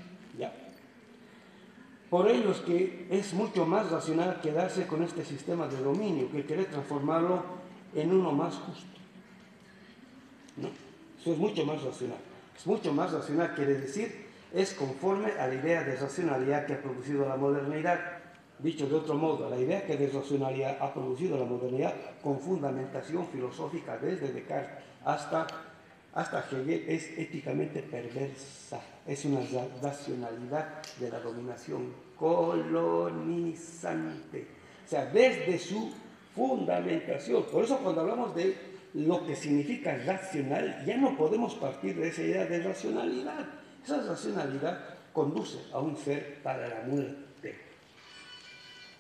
Por ello es que es mucho más racional quedarse con este sistema de dominio que querer transformarlo en uno más justo. ¿No? Eso es mucho más racional. Es mucho más racional, quiere decir, es conforme a la idea de racionalidad que ha producido la modernidad. Dicho de otro modo, la idea que de racionalidad ha producido la modernidad con fundamentación filosófica desde Descartes hasta, hasta Hegel es éticamente perversa. Es una racionalidad de la dominación colonizante. O sea, desde su fundamentación. Por eso cuando hablamos de lo que significa racional, ya no podemos partir de esa idea de racionalidad. Esa racionalidad conduce a un ser para la muerte.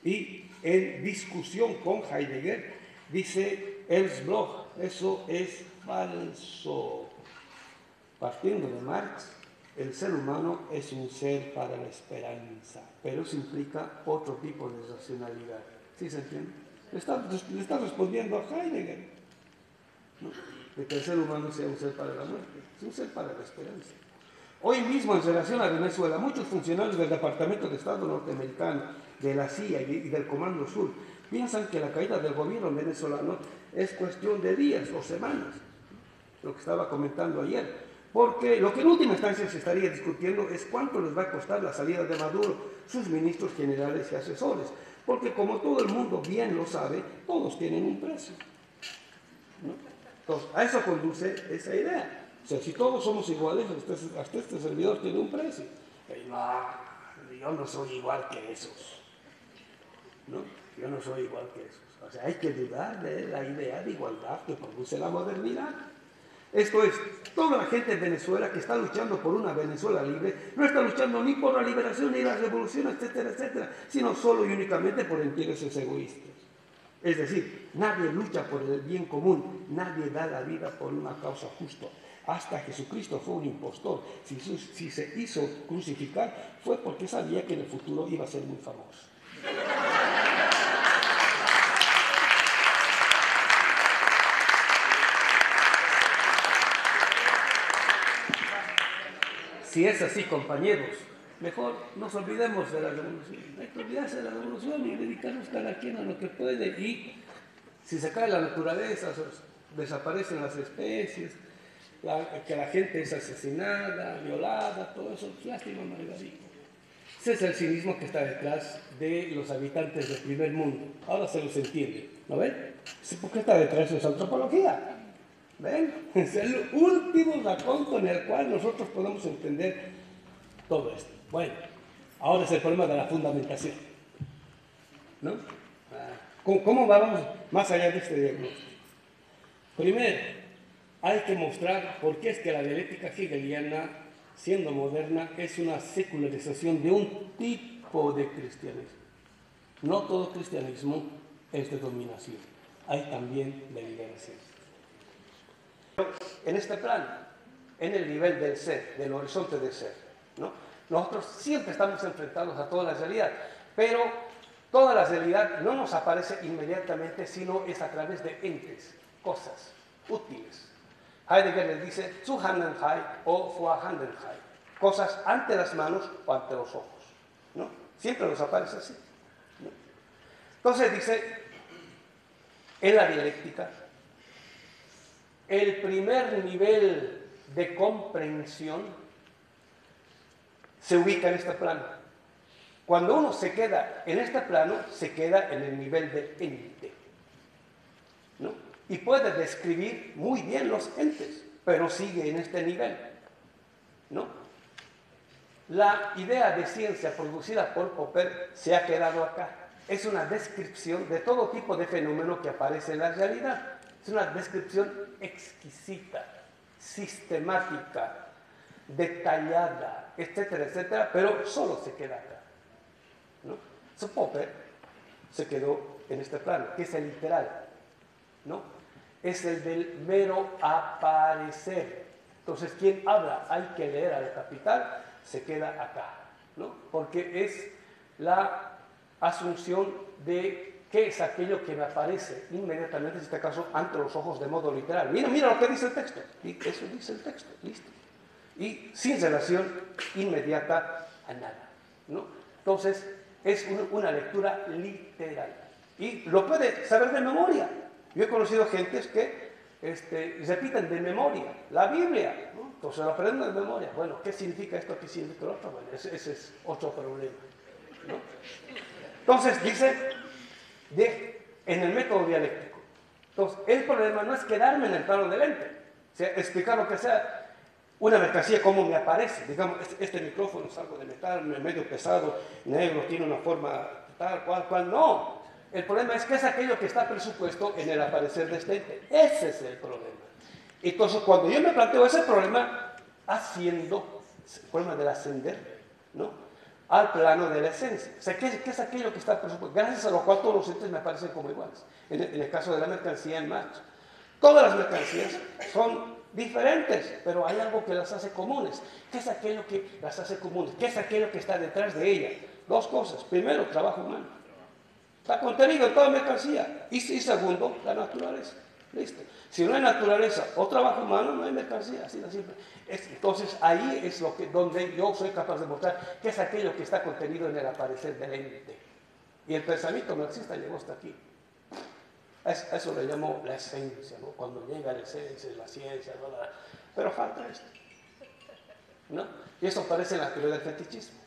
Y en discusión con Heidegger, dice Ernst eso es falso. Partiendo de Marx, el ser humano es un ser para la esperanza, pero eso implica otro tipo de racionalidad. ¿Sí se entiende? Le está, respondiendo a Heidegger. De que el ser humano sea un ser para la muerte, es un ser para la esperanza. Hoy mismo, en relación a Venezuela, muchos funcionarios del Departamento de Estado norteamericano, de la CIA y del Comando Sur, piensan que la caída del gobierno venezolano es cuestión de días o semanas, lo que estaba comentando ayer. Porque lo que en última instancia se estaría discutiendo es cuánto les va a costar la salida de Maduro, sus ministros generales y asesores. Porque como todo el mundo bien lo sabe, todos tienen un precio. Entonces, a eso conduce esa idea. O sea, si todos somos iguales, hasta, hasta este servidor tiene un precio. No, yo no soy igual que esos. Yo no soy igual que esos. O sea, hay que dudar de la idea de igualdad que produce la modernidad. Esto es, toda la gente en Venezuela que está luchando por una Venezuela libre, no está luchando ni por la liberación ni la revolución, etcétera, etcétera, sino solo y únicamente por intereses egoístas. Es decir, nadie lucha por el bien común, nadie da la vida por una causa justa. Hasta Jesucristo fue un impostor. Si se hizo crucificar fue porque sabía que en el futuro iba a ser muy famoso. Si es así, compañeros, mejor nos olvidemos de la revolución. Hay que olvidarse de la revolución y dedicarnos cada quien a lo que puede. Y si se cae la naturaleza, desaparecen las especies, que la gente es asesinada, violada, todo eso, lástima, Margarito. Ese es el cinismo que está detrás de los habitantes del primer mundo. Ahora se los entiende, ¿no ven? ¿Por qué está detrás de esa antropología? Es el último racón con el cual nosotros podemos entender todo esto. Bueno, ahora es el problema de la fundamentación. ¿No? ¿Cómo, cómo vamos más allá de este diagnóstico? Primero, hay que mostrar por qué es que la dialéctica hegeliana, siendo moderna, es una secularización de un tipo de cristianismo. No todo cristianismo es de dominación, hay también de liberación. En este plano, en el nivel del ser, del horizonte del ser, ¿no? nosotros siempre estamos enfrentados a toda la realidad, pero toda la realidad no nos aparece inmediatamente, sino es a través de entes, cosas útiles. Heidegger le dice zu Handenheit o vor Handenheit, cosas ante las manos o ante los ojos. ¿no? Siempre nos aparece así. Entonces dice, en la dialéctica, el primer nivel de comprensión se ubica en este plano. Cuando uno se queda en este plano, se queda en el nivel de ente. ¿no? Y puede describir muy bien los entes, pero sigue en este nivel. ¿no? La idea de ciencia producida por Popper se ha quedado acá. Es una descripción de todo tipo de fenómeno que aparece en la realidad. Es una descripción exquisita, sistemática, detallada, etcétera, etcétera, pero solo se queda acá. ¿no? So, Popper se quedó en este plano, que es el literal, ¿no? Es el del mero aparecer. Entonces, quien habla, hay que leer al capital, se queda acá, ¿no? Porque es la asunción de qué es aquello que me aparece inmediatamente, en este caso, ante los ojos de modo literal. Mira, mira lo que dice el texto. Y eso dice el texto, listo. Y sin relación inmediata a nada. ¿no? Entonces, es una, lectura literal. Y lo puede saber de memoria. Yo he conocido gentes que este, repiten de memoria la Biblia. ¿no? Entonces lo aprenden de memoria. Bueno, ¿qué significa esto? ¿Qué significa lo otro? Bueno, ese, es otro problema. Entonces dice, en el método dialéctico. Entonces, el problema no es quedarme en el plano del ente, o explicar lo que sea una mercancía como me aparece. Digamos, este, este, micrófono es algo de metal, medio pesado, negro, tiene una forma tal, cual, cual. No. El problema es que es aquello que está presupuesto en el aparecer de este ente. Ese es el problema. Entonces, cuando yo me planteo ese problema, haciendo, el problema del ascender, ¿no? Al plano de la esencia. O sea, ¿qué, qué es aquello que está presupuesto? Gracias a lo cual todos los entes me parecen como iguales. En el, en el caso de la mercancía en Marx. Todas las mercancías son diferentes, pero hay algo que las hace comunes. ¿Qué es aquello que las hace comunes? ¿Qué es aquello que está detrás de ella? Dos cosas. Primero, trabajo humano. Está contenido en toda mercancía. Y, y segundo, la naturaleza. Listo. Si no hay naturaleza o trabajo humano, no hay mercancía, así de simple. Es- entonces ahí es lo que, donde yo soy capaz de mostrar qué es aquello que está contenido en el aparecer del ente. Y el pensamiento marxista llegó hasta aquí. Es- eso le llamo la esencia. Cuando llega la esencia, la ciencia, bla, bla, bla. pero falta esto. ¿no? Y eso aparece en la teoría del fetichismo.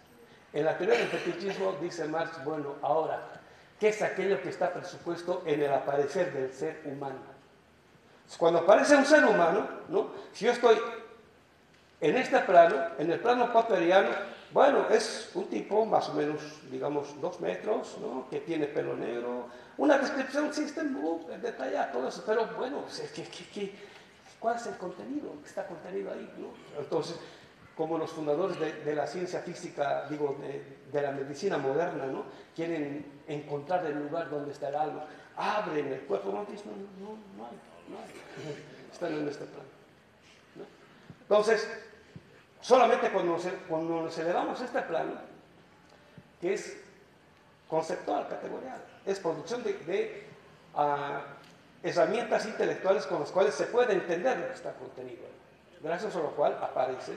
En la teoría del fetichismo dice Marx, bueno, ahora, ¿qué es aquello que está presupuesto en el aparecer del ser humano? Cuando aparece un ser humano, ¿no? si yo estoy en este plano, en el plano popperiano, bueno, es un tipo más o menos, digamos, dos metros, ¿no? que tiene pelo negro, una descripción system book, detalla todo eso, pero bueno, pues, ¿qué, qué, qué- cuál es el contenido que está contenido ahí? ¿no? Entonces, como los fundadores de, la ciencia física, digo, de, la medicina moderna, ¿no? quieren encontrar el lugar donde está el alma, abren el cuerpo, no, no, no hay, no están en este plano. ¿no? Entonces, solamente cuando nos, cuando nos elevamos a este plano, que es conceptual, categorial, es producción de, ah, herramientas intelectuales con las cuales se puede entender lo que está contenido gracias a lo cual aparece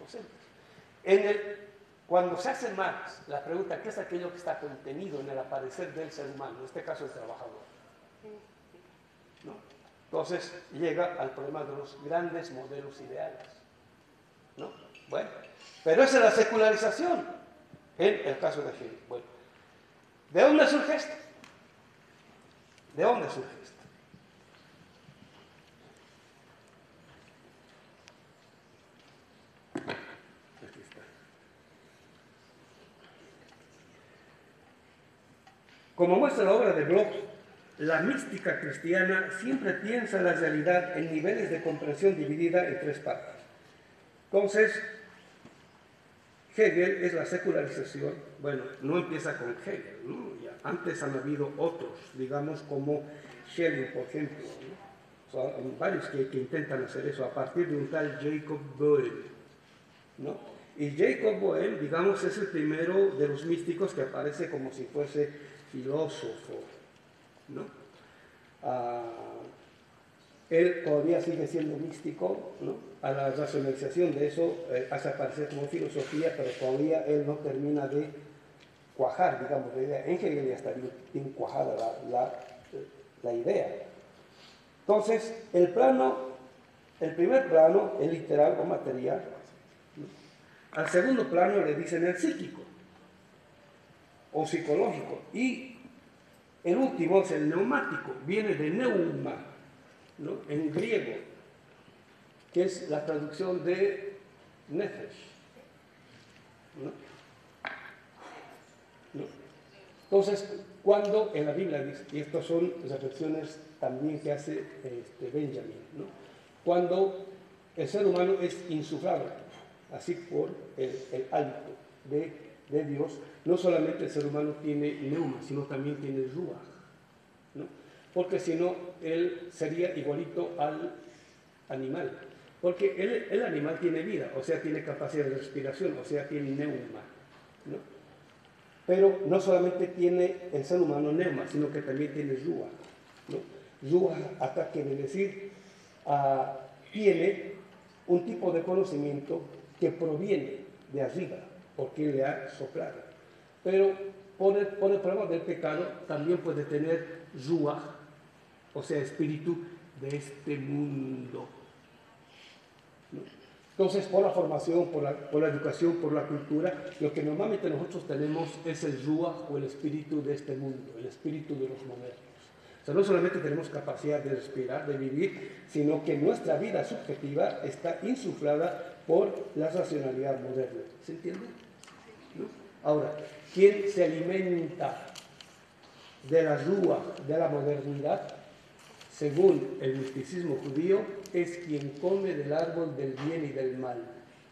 los entes. En el, cuando se hace Marx la pregunta, ¿qué es aquello que está contenido en el aparecer del ser humano? En este caso, el trabajador. Entonces llega al problema de los grandes modelos ideales. ¿no? Bueno, pero esa es la secularización en el caso de Hegel. Bueno, ¿de dónde surge esto? ¿De dónde surge esto? Aquí está. Como muestra la obra de Bloch, la mística cristiana siempre piensa la realidad en niveles de comprensión dividida en tres partes. Entonces, Hegel es la secularización, bueno, no empieza con Hegel, antes han habido otros, digamos como Schelling, por ejemplo. O varios que, intentan hacer eso a partir de un tal Jacob Boehm, ¿no? Y Jacob Boehm, digamos, es el primero de los místicos que aparece como si fuese filósofo, ¿no? Ah, él todavía sigue siendo místico, ¿no? A la racionalización de eso eh, hace aparecer como filosofía, pero todavía él no termina de cuajar, digamos, la idea. En Hegel ya está bien, cuajada la, la, idea. Entonces, el plano, el primer plano, el literal o material, al segundo plano le dicen el psíquico o psicológico, y el último es el neumático, viene de neuma, en griego, que es la traducción de nefesh. Entonces, cuando en la Biblia y estas son reflexiones también que hace este, Benjamin, cuando el ser humano es insuflado, así por el, el hálito de, de Dios, no solamente el ser humano tiene neuma, sino también tiene ruach, ¿no? porque si no, él sería igualito al animal. Porque el, animal tiene vida, o sea, tiene capacidad de respiración, o sea, tiene neuma. ¿no? Pero no solamente tiene el ser humano neuma, sino que también tiene ruach. ¿no? Ruach acá quiere decir, uh, tiene un tipo de conocimiento que proviene de arriba, porque le ha soplado. Pero por el, por el problema del pecado también puede tener ruach, o sea, espíritu de este mundo. Entonces, por la formación, por la, por la, educación, por la cultura, lo que normalmente nosotros tenemos es el ruach o el espíritu de este mundo, el espíritu de los modernos. O sea, no solamente tenemos capacidad de respirar, de vivir, sino que nuestra vida subjetiva está insuflada por la racionalidad moderna. ¿Se entiende? ¿No? Ahora, ¿quién se alimenta de la ruach de la modernidad? según el misticismo judío, es quien come del árbol del bien y del mal.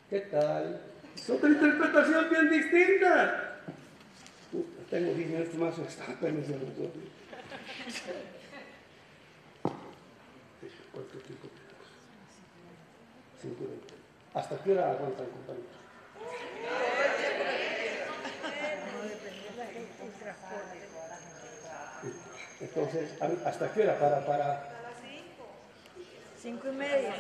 ¿Qué tal? Es otra interpretación bien distinta. Uh, Tengo 10 minutos más, está. ¿Cuánto tiempo tenemos? Cinco veinte. ¿Hasta qué hora aguantan, compañeros? Entonces, ¿a- ¿hasta qué hora para, para, Cinco y media.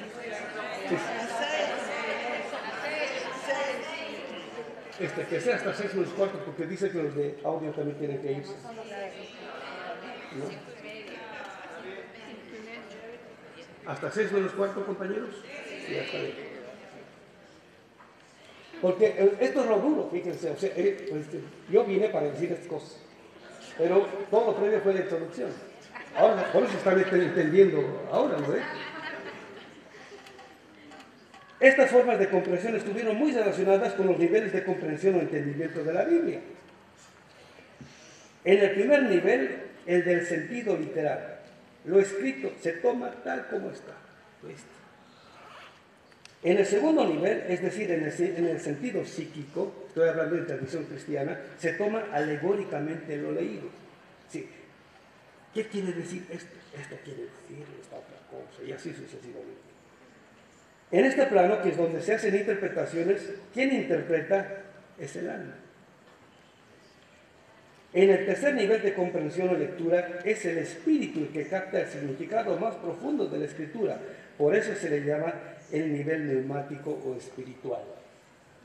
este, que sea hasta seis menos cuarto, porque dice que los de audio también tienen que irse. ¿No? ¿Hasta seis menos cuarto, compañeros? Sí, ya está bien. Porque eh, esto es lo duro, fíjense. O sea, eh, pues, yo vine para decir estas cosas, pero todo lo previo fue de introducción. Ahora, por eso están ent- entendiendo ahora, ¿no? eh? Estas formas de comprensión estuvieron muy relacionadas con los niveles de comprensión o entendimiento de la Biblia. En el primer nivel, el del sentido literal. Lo escrito se toma tal como está. Lo está. En el segundo nivel, es decir, en el, en el sentido psíquico, estoy hablando de tradición cristiana, se toma alegóricamente lo leído. Sí. ¿Qué quiere decir esto? Esto quiere decir esta otra cosa, y así sucesivamente. En este plano, que es donde se hacen interpretaciones, quien interpreta es el alma. En el tercer nivel de comprensión o lectura es el espíritu el que capta el significado más profundo de la escritura. Por eso se le llama el nivel neumático o espiritual.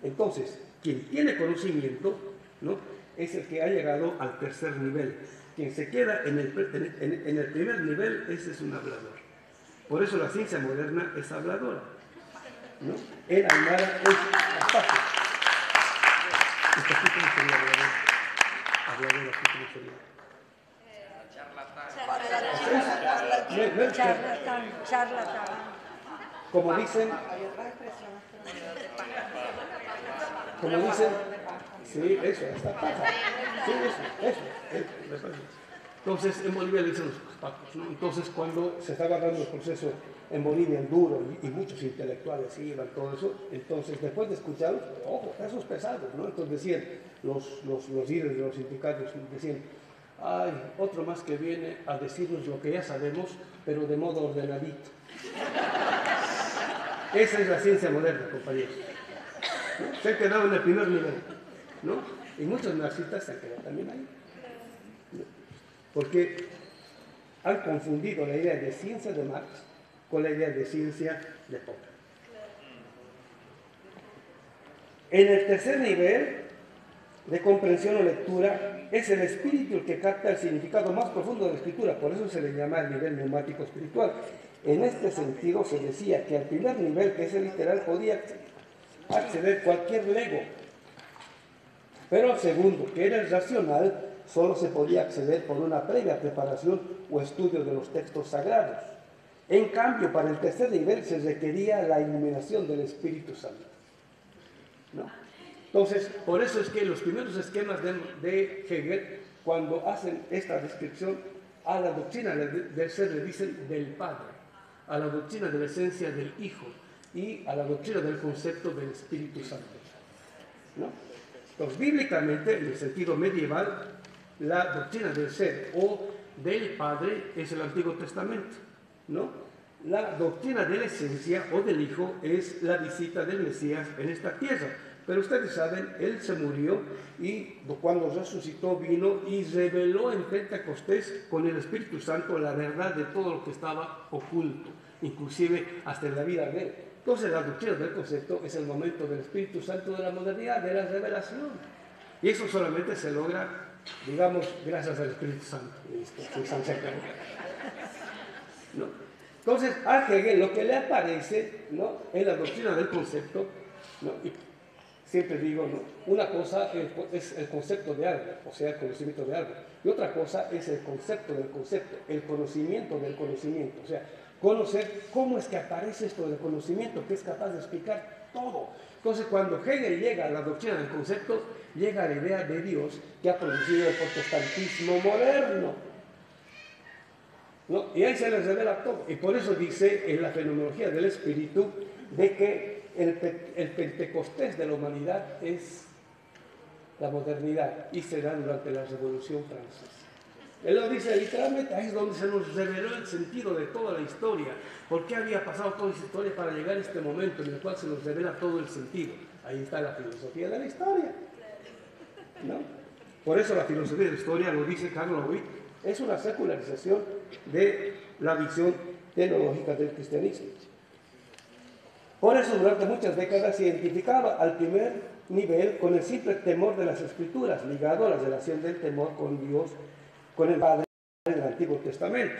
Entonces, quien tiene conocimiento ¿no? es el que ha llegado al tercer nivel. Quien se queda en el, en- el primer nivel, ese es un hablador. Por eso la ciencia moderna es habladora. ¿no? El Aymara es apático. Este aquí cómo sería hablador. Hablador aquí sería. No, Charlatán, charlatán. Como dicen, como dicen, sí, eso, esta paja. Sí, eso, eso, eso, me parece. Entonces, en Bolivia le dicen los pacos, ¿no? Entonces, cuando se estaba dando el proceso en Bolivia, en duro, y, y muchos intelectuales iban, todo eso, entonces, después de escucharlos, ojo, esos pesados, ¿no? Entonces decían, los, los, los líderes de los sindicatos decían, ay, otro más que viene a decirnos lo que ya sabemos, pero de modo ordenadito. Esa es la ciencia moderna, compañeros. Se han quedado en el primer nivel, ¿no? Y muchos marxistas se han quedado también ahí. Porque han confundido la idea de ciencia de Marx con la idea de ciencia de Popper. En el tercer nivel de comprensión o lectura es el espíritu el que capta el significado más profundo de la escritura, por eso se le llama el nivel neumático espiritual. En este sentido se decía que al primer nivel, que es el literal, podía acceder cualquier lego, pero al segundo, que era el racional, solo se podía acceder por una previa preparación o estudio de los textos sagrados. En cambio, para el tercer nivel se requería la iluminación del Espíritu Santo. ¿no? Entonces, por eso es que los primeros esquemas de, de Hegel, cuando hacen esta descripción, a la doctrina del ser le dicen del Padre, a la doctrina de la esencia del Hijo y a la doctrina del concepto del Espíritu Santo. ¿no? Entonces, bíblicamente, en el sentido medieval, la doctrina del ser o del Padre es el Antiguo Testamento, ¿no? La doctrina de la esencia o del Hijo es la visita del Mesías en esta tierra. Pero ustedes saben, Él se murió y cuando resucitó vino y reveló en Pentecostés con el Espíritu Santo la verdad de todo lo que estaba oculto, inclusive hasta en la vida de Él. Entonces la doctrina del concepto es el momento del Espíritu Santo de la modernidad, de la revelación. Y eso solamente se logra, digamos, gracias al Espíritu Santo. Entonces, a Hegel lo que le aparece ¿no? en la doctrina del concepto, ¿no? y siempre digo, ¿no? una cosa es, es el concepto de algo, o sea, el conocimiento de algo, y otra cosa es el concepto del concepto, el conocimiento del conocimiento, o sea, conocer cómo es que aparece esto del conocimiento, que es capaz de explicar todo. Entonces, cuando Hegel llega a la doctrina del concepto, llega a la idea de Dios que ha producido el protestantismo moderno. ¿no? Y ahí se les revela todo. Y por eso dice en la fenomenología del espíritu de que el, el pentecostés de la humanidad es la modernidad y será durante la Revolución Francesa. Él lo dice literalmente, ahí es donde se nos reveló el sentido de toda la historia, por qué había pasado toda esa historia para llegar a este momento en el cual se nos revela todo el sentido. Ahí está la filosofía de la historia. ¿no? Por eso la filosofía de la historia, lo dice Carl Witt, es una secularización de la visión teológica del cristianismo. Por eso durante muchas décadas se identificaba al primer nivel con el simple temor de las escrituras, ligado a la relación del temor con Dios, con el Padre en el Antiguo Testamento.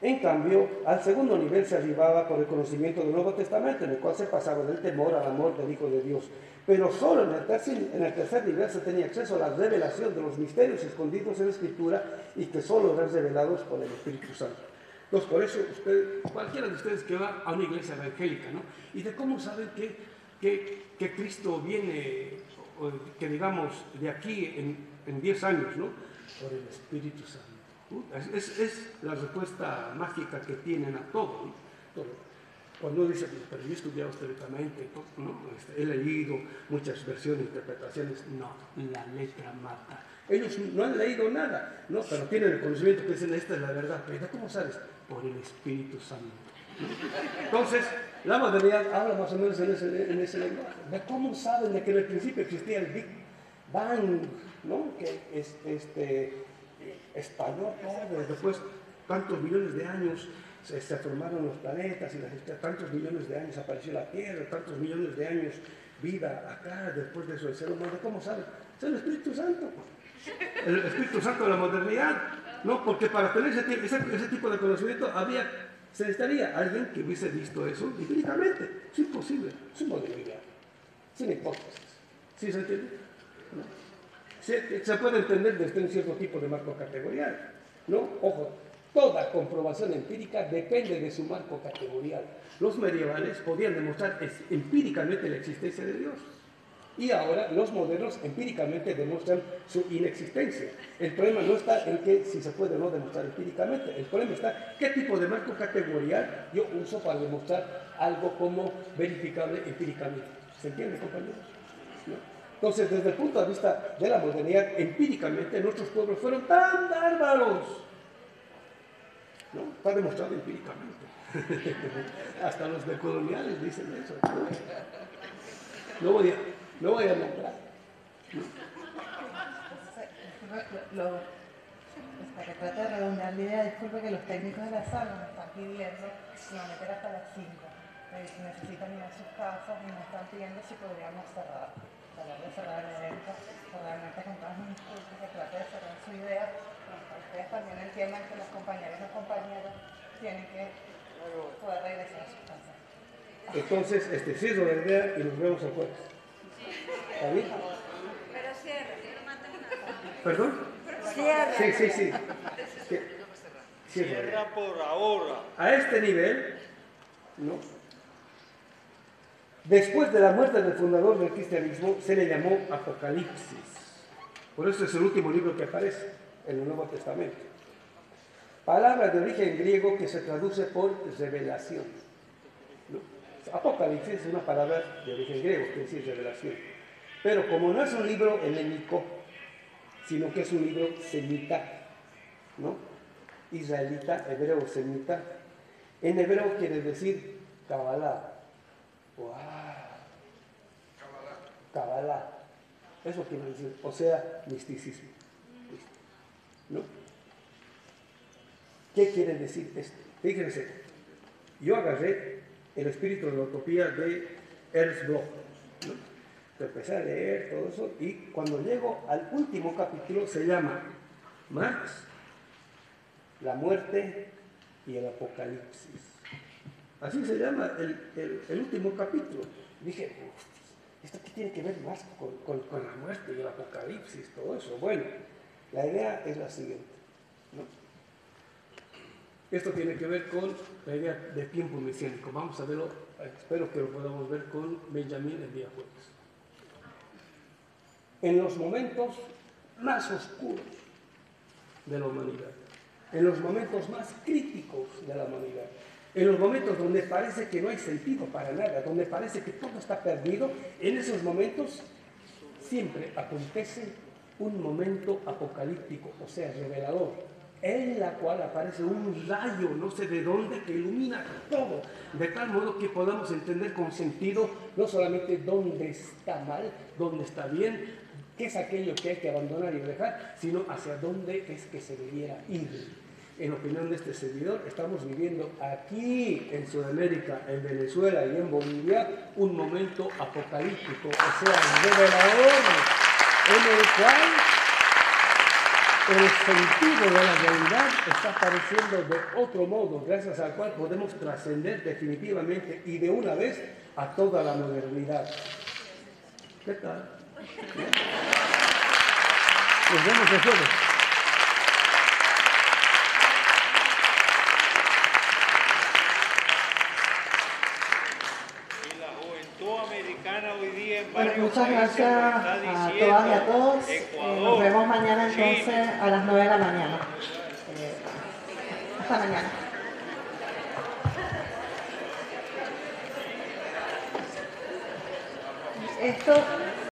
En cambio, al segundo nivel se arribaba por el conocimiento del Nuevo Testamento, en el cual se pasaba del temor al amor del Hijo de Dios. Pero solo en el tercer, en el tercer nivel se tenía acceso a la revelación de los misterios escondidos en la Escritura y que solo eran revelados por el Espíritu Santo. Entonces, por eso, usted, cualquiera de ustedes que va a una iglesia evangélica, ¿no? Y de cómo saben que, que, que Cristo viene, que digamos, de aquí en 10 años, ¿no? Por el Espíritu Santo. ¿no? Es, es- la respuesta mágica que tienen a todo, ¿no? Todo. Cuando uno dice, pero yo he estudiado históricamente, ¿no? Este, he leído muchas versiones, interpretaciones, no, la letra mata. Ellos no han leído nada, ¿no? pero tienen el conocimiento que dicen, esta es la verdad. Pero ¿cómo sabes? Por el Espíritu Santo. Entonces, la modernidad habla más o menos en ese, en ese lenguaje. ¿De cómo saben de que en el principio existía el Big Bang, que es, este, estalló todo, después tantos millones de años se, formaron los planetas y las tantos millones de años apareció la Tierra, tantos millones de años vida acá, después de eso el ser humano, ¿cómo sabe? Es el Espíritu Santo. El Espíritu Santo de la modernidad, ¿no? Porque para tener ese, ti- ese, ese tipo de conocimiento había, se necesitaría alguien que hubiese visto eso empíricamente. Es imposible, es un modernidad, sin hipótesis. ¿Sí se entiende? ¿No? Se, puede entender desde un cierto tipo de marco categorial, ¿no? Ojo, toda comprobación empírica depende de su marco categorial. Los medievales podían demostrar empíricamente la existencia de Dios. Y ahora los modernos empíricamente demuestran su inexistencia. El problema no está en que si se puede o no demostrar empíricamente. El problema está qué tipo de marco categorial yo uso para demostrar algo como verificable empíricamente. ¿Se entiende, compañeros? ¿No? Entonces, desde el punto de vista de la modernidad, empíricamente nuestros pueblos fueron tan bárbaros. ¿No? Está demostrado empíricamente. Hasta los decoloniales dicen eso. No voy a, no voy a nombrar. Lo- para que trate de redondear la idea, disculpe que los técnicos de la sala me están pidiendo meter hasta las 5. necesitan ir a sus casas y me están pidiendo si podríamos cerrar. De cerrar el evento, realmente con todas mis disculpas, que trate de cerrar su idea. pero que ustedes también entiendan que los compañeros y los compañeros tienen que poder regresar a sus casas. Entonces, este, cierro la idea y nos vemos el jueves. ¿Está bien? Pero cierre, que no maten nada. ¿Perdón? Cierra. Sí, sí, sí. Cierra por ahora. A este nivel, ¿no? Después de la muerte del fundador del cristianismo, se le llamó Apocalipsis. Por eso es el último libro que aparece en el Nuevo Testamento. Palabra de origen griego que se traduce por revelación. Apocalipsis es una palabra de origen griego, que decir revelación. Pero como no es un libro helénico, sino que es un libro semita, ¿no? Israelita, hebreo semita, en hebreo quiere decir Kabbalah. ¡Wow! Kabbalah. Eso quiere decir, o sea, misticismo. ¿No? ¿Qué quiere decir esto? Fíjense, yo agarré el espíritu de la utopía de Ernst Bloch. ¿no? Empecé a leer todo eso y cuando llego al último capítulo se llama Marx, la muerte y el apocalipsis. Así se llama el, el- último capítulo. Dije, "Hostia, ¿esto qué tiene que ver más con, con- la muerte y el apocalipsis? Todo eso. Bueno, la idea es la siguiente. ¿no? Esto tiene que ver con la idea de tiempo mesiánico. Vamos a verlo, espero que lo podamos ver con Benjamín el día jueves. En los momentos más oscuros de la humanidad, en los momentos más críticos de la humanidad, En los momentos donde parece que no hay sentido para nada, donde parece que todo está perdido, en esos momentos siempre acontece un momento apocalíptico, o sea, revelador, en la cual aparece un rayo, no sé de dónde, que ilumina todo, de tal modo que podamos entender con sentido no solamente dónde está mal, dónde está bien, qué es aquello que hay que abandonar y dejar, sino hacia dónde es que se debiera ir. En opinión de este servidor, estamos viviendo aquí en Sudamérica, en Venezuela y en Bolivia un momento apocalíptico, o sea, revelador, en el cual el sentido de la realidad está apareciendo de otro modo, gracias al cual podemos trascender definitivamente y de una vez a toda la modernidad. ¿Qué tal? Nos vemos el jueves. Y la juventud americana hoy día en Bueno, varios muchas gracias a todas y a todos. Eh, nos vemos mañana entonces a las 9 de la mañana. Eh, hasta mañana. Esto